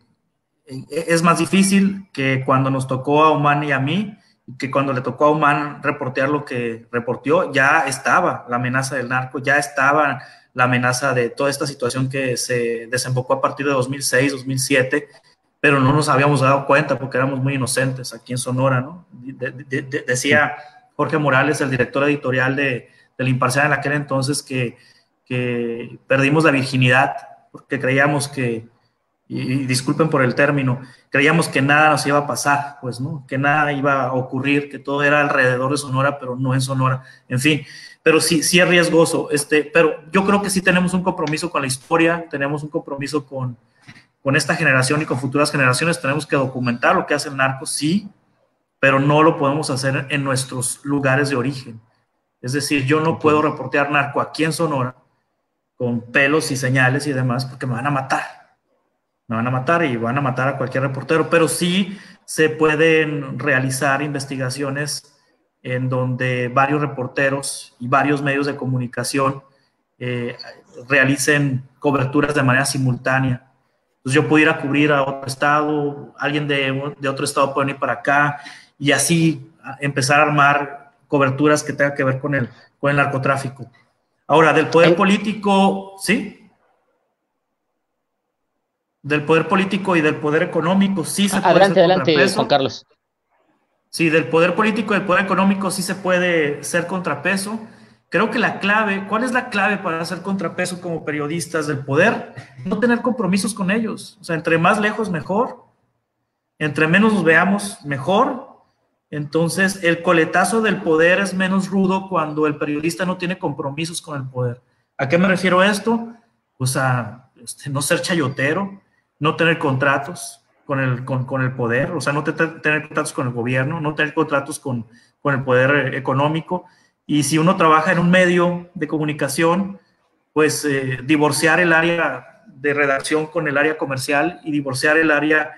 S3: es más difícil que cuando nos tocó a Oman y a mí, que cuando le tocó a Oman reportear lo que reporteó, ya estaba la amenaza del narco, ya estaba la amenaza de toda esta situación que se desembocó a partir de 2006, 2007 pero no nos habíamos dado cuenta porque éramos muy inocentes aquí en Sonora, ¿no? decía Jorge Morales, el director editorial de, del Imparcial en aquel entonces, que, que, perdimos la virginidad porque creíamos que, y, disculpen por el término, creíamos que nada nos iba a pasar, pues, ¿no? Que nada iba a ocurrir, que todo era alrededor de Sonora, pero no en Sonora, en fin. Pero sí, sí es riesgoso, este, pero yo creo que sí tenemos un compromiso con la historia, tenemos un compromiso con, con esta generación y con futuras generaciones tenemos que documentar lo que hace el narco, sí, pero no lo podemos hacer en nuestros lugares de origen. Es decir, yo no puedo reportear narco aquí en Sonora con pelos y señales y demás, porque me van a matar. Me van a matar y van a matar a cualquier reportero, pero sí se pueden realizar investigaciones en donde varios reporteros y varios medios de comunicación eh, realicen coberturas de manera simultánea. Entonces yo pudiera cubrir a otro estado, alguien de, de otro estado puede venir para acá y así empezar a armar coberturas que tengan que ver con el, con el narcotráfico. Ahora, del poder político, ¿sí? Del poder político y del poder económico, sí se
S1: puede Adelante, adelante, Juan Carlos.
S3: Sí, del poder político y del poder económico sí se puede ser contrapeso. Creo que la clave, ¿cuál es la clave para hacer contrapeso como periodistas del poder? No tener compromisos con ellos. O sea, entre más lejos, mejor. Entre menos nos veamos, mejor. Entonces, el coletazo del poder es menos rudo cuando el periodista no tiene compromisos con el poder. ¿A qué me refiero esto? Pues a este, no ser chayotero, no tener contratos con el, con, el poder, o sea, no tener contratos con el gobierno, no tener contratos con, con el poder económico y si uno trabaja en un medio de comunicación, pues eh, divorciar el área de redacción con el área comercial y divorciar el área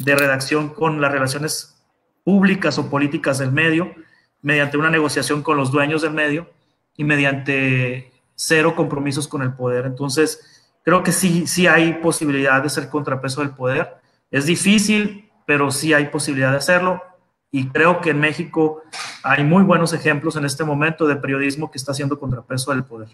S3: de redacción con las relaciones públicas o políticas del medio mediante una negociación con los dueños del medio y mediante cero compromisos con el poder. Entonces, creo que sí, sí hay posibilidad de ser contrapeso del poder. Es difícil, pero sí hay posibilidad de hacerlo y creo que en México hay muy buenos ejemplos en este momento de periodismo que está haciendo contrapeso del poder.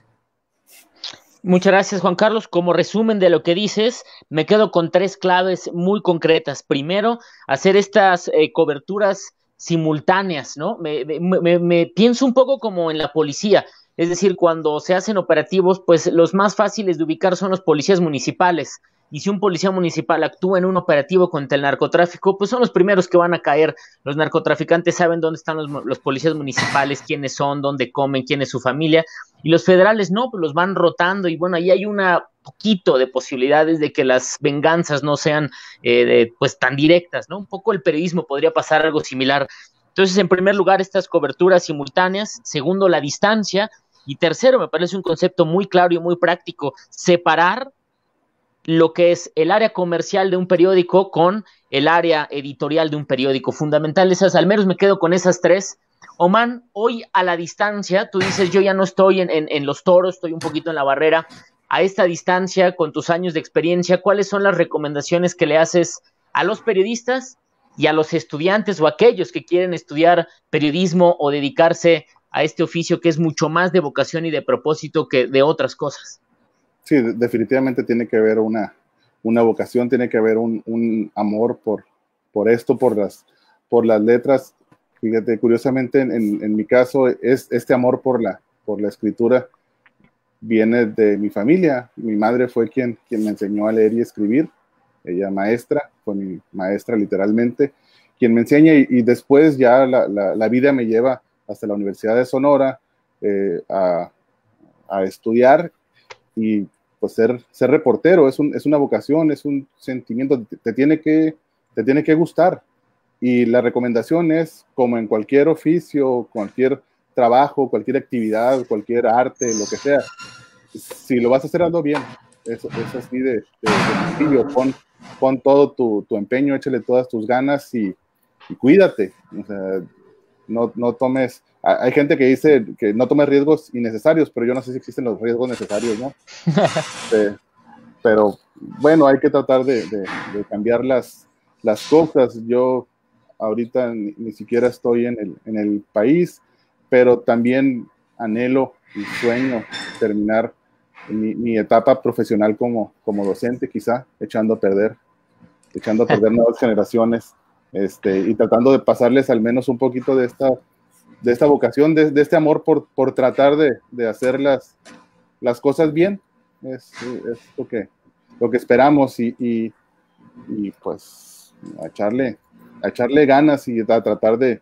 S1: Muchas gracias, Juan Carlos. Como resumen de lo que dices, me quedo con tres claves muy concretas. Primero, hacer estas eh, coberturas simultáneas, ¿no? Me, pienso un poco como en la policía. Es decir, cuando se hacen operativos, pues los más fáciles de ubicar son los policías municipales y si un policía municipal actúa en un operativo contra el narcotráfico, pues son los primeros que van a caer. Los narcotraficantes saben dónde están los, policías municipales, quiénes son, dónde comen, quién es su familia, y los federales no, pues los van rotando y bueno, ahí hay una poquito de posibilidades de que las venganzas no sean eh, pues tan directas, ¿no? Un poco el periodismo podría pasar algo similar. Entonces, en primer lugar, estas coberturas simultáneas. Segundo, la distancia. Y tercero, me parece un concepto muy claro y muy práctico, separar lo que es el área comercial de un periódico con el área editorial de un periódico. Fundamental esas, al menos me quedo con esas tres. Oman, hoy a la distancia, tú dices, yo ya no estoy en, los toros, estoy un poquito en la barrera. A esta distancia, con tus años de experiencia, ¿cuáles son las recomendaciones que le haces a los periodistas y a los estudiantes o aquellos que quieren estudiar periodismo o dedicarse a este oficio que es mucho más de vocación y de propósito que de otras cosas?
S2: Sí, definitivamente tiene que haber una, una vocación, tiene que haber un, un, amor por, por esto, por las, por las letras. Fíjate, curiosamente, en, en, mi caso, es, este amor por la, por la escritura viene de mi familia. Mi madre fue quien, quien me enseñó a leer y escribir. Ella maestra, fue mi maestra literalmente, quien me enseña y, después ya la, la, vida me lleva hasta la Universidad de Sonora eh, a, a, estudiar y pues ser, ser reportero es, un, es una vocación, es un sentimiento, te, tiene que, te tiene que gustar. Y la recomendación es, como en cualquier oficio, cualquier trabajo, cualquier actividad, cualquier arte, lo que sea, si lo vas a hacer, hazlo bien. Eso es así de, de, sencillo. Pon, pon todo tu, tu, empeño, échale todas tus ganas y, y cuídate. No, no tomes, hay gente que dice que no tomes riesgos innecesarios, pero yo no sé si existen los riesgos necesarios, ¿no? Eh, pero bueno, hay que tratar de, cambiar las, las cosas. Yo ahorita ni, siquiera estoy en el, en el país, pero también anhelo y sueño terminar mi, mi, etapa profesional como, como docente, quizá echando a perder, echando a perder nuevas generaciones este, y tratando de pasarles al menos un poquito de esta, de esta vocación, de, este amor por, por tratar de, de, hacer las, las cosas bien. Es, lo, que, lo que esperamos y, y, y pues a echarle, a echarle ganas y a tratar de,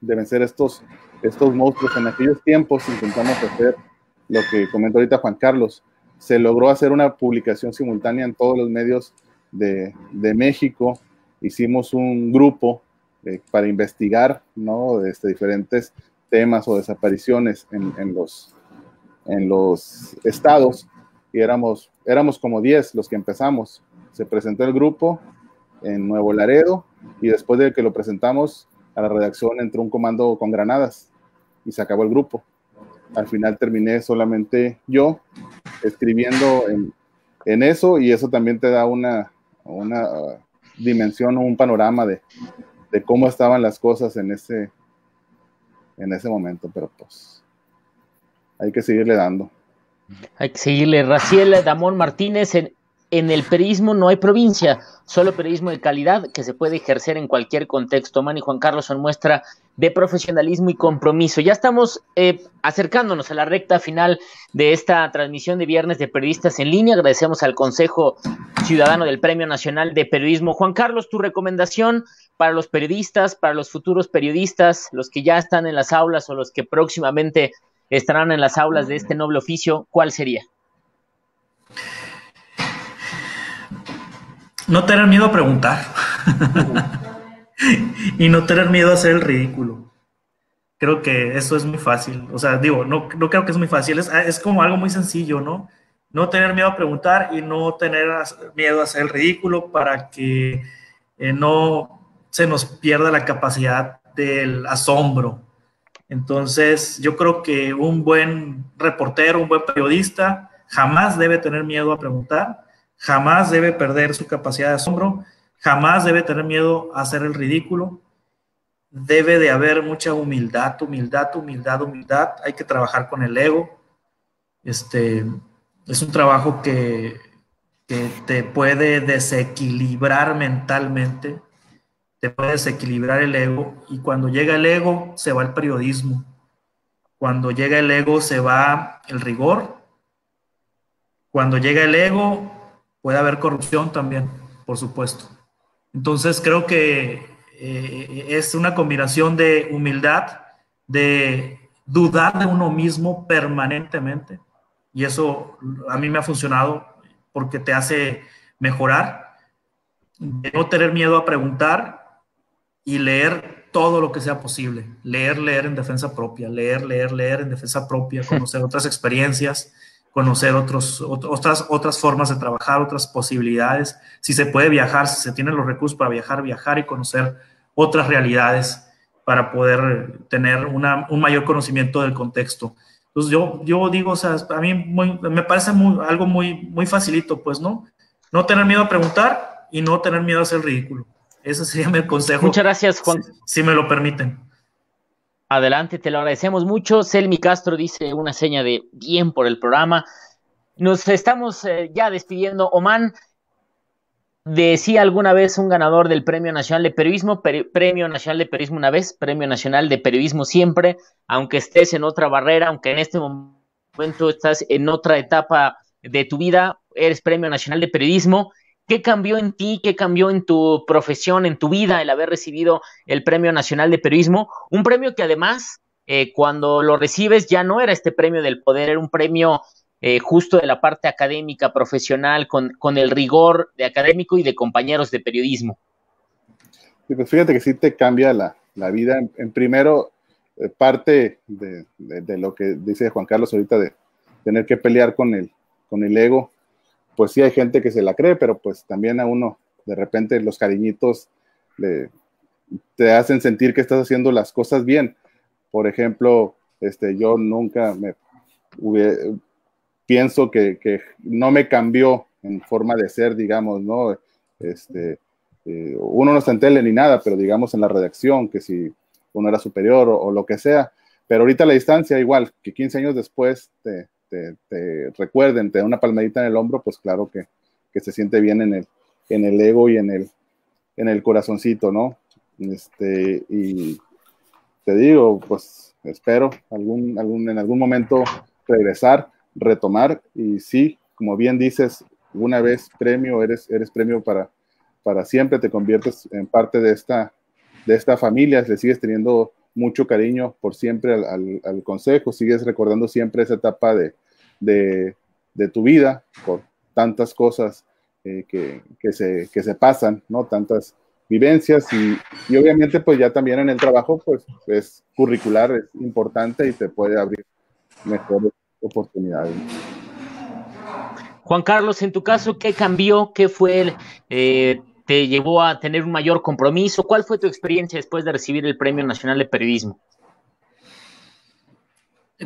S2: de vencer estos, estos monstruos. En aquellos tiempos intentamos hacer lo que comentó ahorita Juan Carlos. Se logró hacer una publicación simultánea en todos los medios de, de México hicimos un grupo eh, para investigar ¿no? este, diferentes temas o desapariciones en, los, en los estados y éramos, éramos como 10 los que empezamos. Se presentó el grupo en Nuevo Laredo y después de que lo presentamos a la redacción entró un comando con granadas y se acabó el grupo. Al final terminé solamente yo escribiendo en, en eso y eso también te da una, una dimensión o un panorama de, de, cómo estaban las cosas en ese, en ese momento, pero pues hay que seguirle dando.
S1: Hay que seguirle. Raciel Damón Martínez, en, en el periodismo no hay provincia, solo periodismo de calidad que se puede ejercer en cualquier contexto. Man y Juan Carlos son muestra de profesionalismo y compromiso. Ya estamos eh, acercándonos a la recta final de esta transmisión de Viernes de Periodistas en línea. Agradecemos al Consejo Ciudadano del Premio Nacional de Periodismo. Juan Carlos, tu recomendación para los periodistas, para los futuros periodistas, los que ya están en las aulas o los que próximamente estarán en las aulas de este noble oficio, ¿cuál sería?
S3: No tener miedo a preguntar. y no tener miedo a hacer el ridículo. Creo que eso es muy fácil. O sea, digo, no, no creo que es muy fácil. Es, es como algo muy sencillo, ¿no? No tener miedo a preguntar y no tener miedo a hacer el ridículo para que eh, no se nos pierda la capacidad del asombro. Entonces, yo creo que un buen reportero, un buen periodista, jamás debe tener miedo a preguntar, jamás debe perder su capacidad de asombro Jamás debe tener miedo a hacer el ridículo. Debe de haber mucha humildad, humildad, humildad, humildad. Hay que trabajar con el ego. Este, es un trabajo que, que te puede desequilibrar mentalmente, te puede desequilibrar el ego. Y cuando llega el ego, se va el periodismo. Cuando llega el ego, se va el rigor. Cuando llega el ego, puede haber corrupción también, por supuesto. Entonces creo que eh, es una combinación de humildad, de dudar de uno mismo permanentemente. Y eso a mí me ha funcionado porque te hace mejorar, de no tener miedo a preguntar y leer todo lo que sea posible. Leer, leer en defensa propia, leer, leer, leer en defensa propia, conocer otras experiencias conocer otros, otras, otras formas de trabajar, otras posibilidades. Si se puede viajar, si se tienen los recursos para viajar, viajar y conocer otras realidades para poder tener una, un mayor conocimiento del contexto. Entonces yo, yo digo, o sea, a mí me parece muy, algo muy, muy facilito, pues, ¿no? No tener miedo a preguntar y no tener miedo a hacer ridículo. Ese sería mi consejo.
S1: Muchas gracias, Juan.
S3: si me lo permiten.
S1: Adelante, te lo agradecemos mucho. Selmi Castro dice una seña de bien por el programa. Nos estamos eh, ya despidiendo. Oman, decía alguna vez un ganador del Premio Nacional de Periodismo, Premio Nacional de Periodismo una vez, Premio Nacional de Periodismo siempre, aunque estés en otra barrera, aunque en este momento estás en otra etapa de tu vida, eres Premio Nacional de Periodismo. ¿Qué cambió en ti? ¿Qué cambió en tu profesión, en tu vida, el haber recibido el Premio Nacional de Periodismo? Un premio que además, eh, cuando lo recibes, ya no era este premio del poder, era un premio eh, justo de la parte académica, profesional, con, con, el rigor de académico y de compañeros de periodismo.
S2: pues fíjate que sí te cambia la, la vida. En, primero, eh, parte de, de, de, lo que dice Juan Carlos ahorita de tener que pelear con el, con el ego pues sí hay gente que se la cree, pero pues también a uno de repente los cariñitos te hacen sentir que estás haciendo las cosas bien. Por ejemplo, este, yo nunca me pienso que, no me cambió en forma de ser, digamos, ¿no? Este, eh, uno no está en tele ni nada, pero digamos en la redacción, que si uno era superior o, o, lo que sea. Pero ahorita la distancia, igual, que 15 años después te, te, recuerden, te da una palmadita en el hombro, pues claro que, se siente bien en el, en el ego y en el, en el corazoncito, ¿no? Este, y te digo, pues espero algún, algún, en algún momento regresar, retomar, y sí, como bien dices, una vez premio, eres, eres premio para, para siempre, te conviertes en parte de esta, de esta familia, le sigues teniendo mucho cariño por siempre al, consejo, sigues recordando siempre esa etapa de, de, tu vida por tantas cosas eh, que, que, se, que se pasan, ¿no? Tantas vivencias y, y, obviamente pues ya también en el trabajo pues es curricular, es importante y te puede abrir mejores oportunidades.
S1: Juan Carlos, en tu caso, ¿qué cambió? ¿Qué fue? Eh, ¿Te llevó a tener un mayor compromiso? ¿Cuál fue tu experiencia después de recibir el Premio Nacional de Periodismo?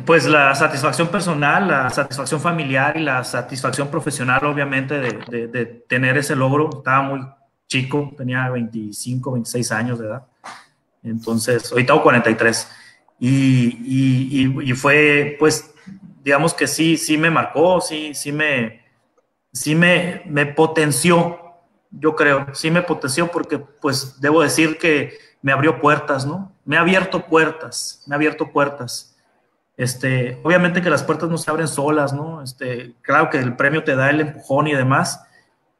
S3: Pues la satisfacción personal, la satisfacción familiar y la satisfacción profesional, obviamente, de, tener ese logro. Estaba muy chico, tenía 25, 26 años de edad. Entonces, ahorita tengo 43. Y, y, fue, pues, digamos que sí, sí me marcó, sí, sí me, sí me, me potenció, yo creo, sí me potenció porque, pues, debo decir que me abrió puertas, ¿no? Me ha abierto puertas, me ha abierto puertas este, obviamente que las puertas no se abren solas, ¿no? Este, claro que el premio te da el empujón y demás.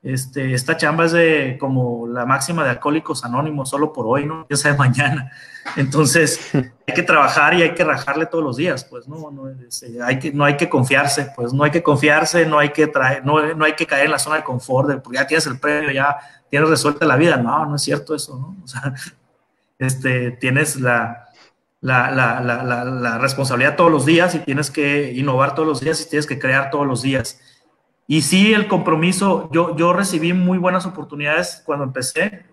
S3: Este, esta chamba es de como la máxima de alcohólicos anónimos, solo por hoy, ¿no? Ya sea mañana. Entonces, hay que trabajar y hay que rajarle todos los días, pues, ¿no? No, este, hay que, no hay que confiarse, pues, no hay que confiarse, no hay que traer, no, no hay que caer en la zona de confort, de, porque ya tienes el premio, ya tienes resuelta la vida. No, no es cierto eso, ¿no? O sea, este, tienes la, la, la, la, la, responsabilidad todos los días y tienes que innovar todos los días y tienes que crear todos los días. Y sí, el compromiso, yo, yo recibí muy buenas oportunidades cuando empecé,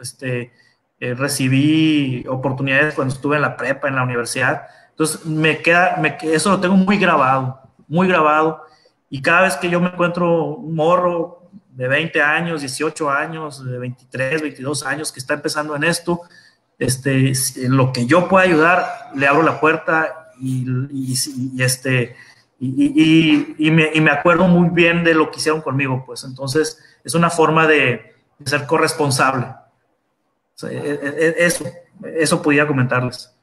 S3: este, eh, recibí oportunidades cuando estuve en la prepa, en la universidad. Entonces, me queda, me, eso lo tengo muy grabado, muy grabado. Y cada vez que yo me encuentro un morro de 20 años, 18 años, de 23, 22 años que está empezando en esto, este, lo que yo pueda ayudar, le abro la puerta y, este, y, me, acuerdo muy bien de lo que hicieron conmigo, pues entonces es una forma de, ser corresponsable. E, e, e, eso, eso podía comentarles.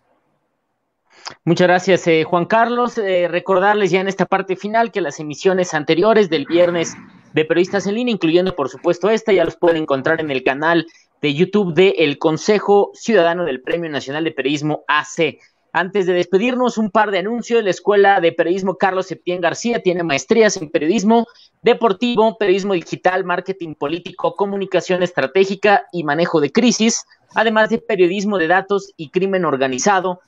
S1: Muchas gracias, eh, Juan Carlos. Eh, recordarles ya en esta parte final que las emisiones anteriores del viernes de Periodistas en Línea, incluyendo por supuesto esta, ya los pueden encontrar en el canal de YouTube de el Consejo Ciudadano del Premio Nacional de Periodismo AC. Antes de despedirnos, un par de anuncios. La Escuela de Periodismo Carlos Septién García tiene maestrías en periodismo deportivo, periodismo digital, marketing político, comunicación estratégica y manejo de crisis, además de periodismo de datos y crimen organizado,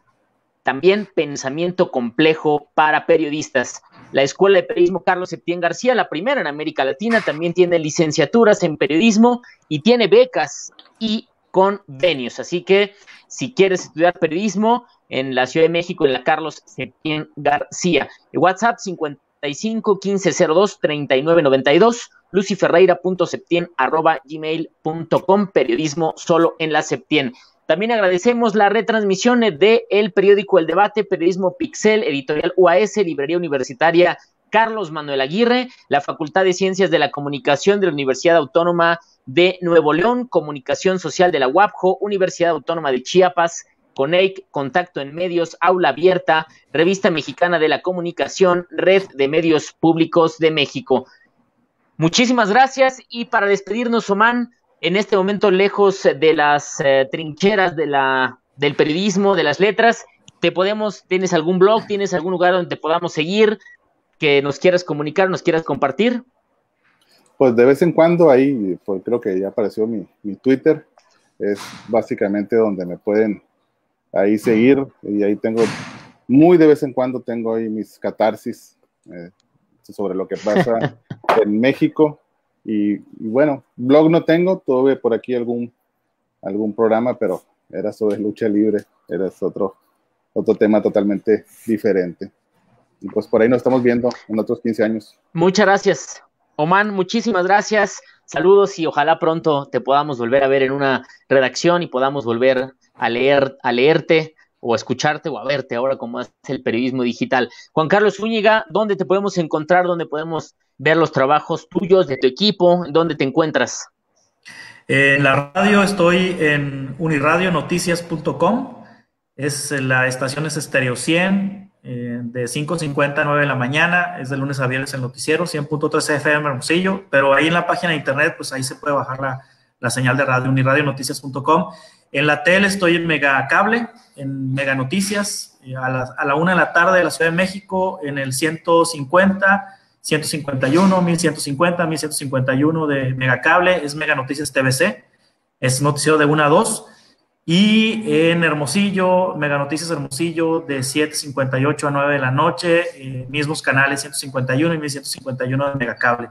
S1: también pensamiento complejo para periodistas. La Escuela de Periodismo Carlos Septién García, la primera en América Latina, también tiene licenciaturas en periodismo y tiene becas y convenios. Así que si quieres estudiar periodismo en la Ciudad de México, en la Carlos Septién García, WhatsApp 55 1502 3992, luciferreira.septien arroba gmail.com, periodismo solo en la Septien. También agradecemos la retransmisión de el periódico El Debate, Periodismo Pixel, Editorial UAS, Librería Universitaria Carlos Manuel Aguirre, la Facultad de Ciencias de la Comunicación de la Universidad Autónoma de Nuevo León, Comunicación Social de la UAPJO, Universidad Autónoma de Chiapas, CONEIC, Contacto en Medios, Aula Abierta, Revista Mexicana de la Comunicación, Red de Medios Públicos de México. Muchísimas gracias y para despedirnos, Oman, en este momento lejos de las eh, trincheras del periodismo, de las letras. Te podemos, ¿Tienes algún blog? ¿Tienes algún lugar donde te podamos seguir? Que nos quieras comunicar, nos quieras compartir.
S2: Pues de vez en cuando ahí, pues creo que ya apareció mi Twitter. Es básicamente donde me pueden ahí seguir. Y ahí tengo, muy de vez en cuando tengo ahí mis catarsis eh, sobre lo que pasa en México y, bueno, blog no tengo, tuve por aquí algún, algún programa, pero era sobre lucha libre, era otro, otro tema totalmente diferente. Y pues por ahí nos estamos viendo en otros 15 años.
S1: Muchas gracias, Oman, muchísimas gracias. Saludos y ojalá pronto te podamos volver a ver en una redacción y podamos volver a leer, a leerte o a escucharte o a verte ahora como es el periodismo digital. Juan Carlos Zúñiga, ¿dónde te podemos encontrar? ¿Dónde podemos ver los trabajos tuyos, de tu equipo? ¿Dónde te encuentras?
S3: En la radio estoy en uniradionoticias.com. Es la estación es Estéreo 100 eh, de 5.50 a 9 de la mañana. Es de lunes a viernes el noticiero, 100.3 FM Hermosillo. Pero ahí en la página de internet, pues ahí se puede bajar la, la señal de radio, uniradionoticias.com. En la tele estoy en Mega Cable, en Mega Noticias, a la, a la una de la tarde de la Ciudad de México, en el 150 151, 1150, 1151 de Megacable, es Mega Noticias TVC, es noticiero de 1 a 2. Y en Hermosillo, Mega Noticias Hermosillo, de 7.58 a 9 de la noche, eh, mismos canales 151 y 1151 de Megacable.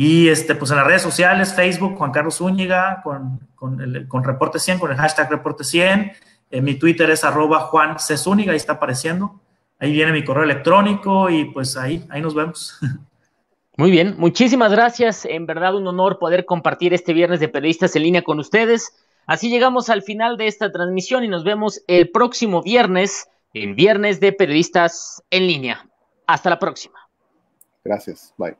S3: Y este, pues en las redes sociales, Facebook, Juan Carlos Zúñiga, con, con, Reporte 100, con el hashtag Reporte 100. Eh, mi Twitter es arroba Juan C. Zúñiga, ahí está apareciendo. Ahí viene mi correo electrónico y pues ahí, ahí nos vemos.
S1: Muy bien, muchísimas gracias. En verdad un honor poder compartir este viernes de periodistas en línea con ustedes. Así llegamos al final de esta transmisión y nos vemos el próximo viernes en Viernes de Periodistas en línea. Hasta la próxima.
S2: Gracias. Bye.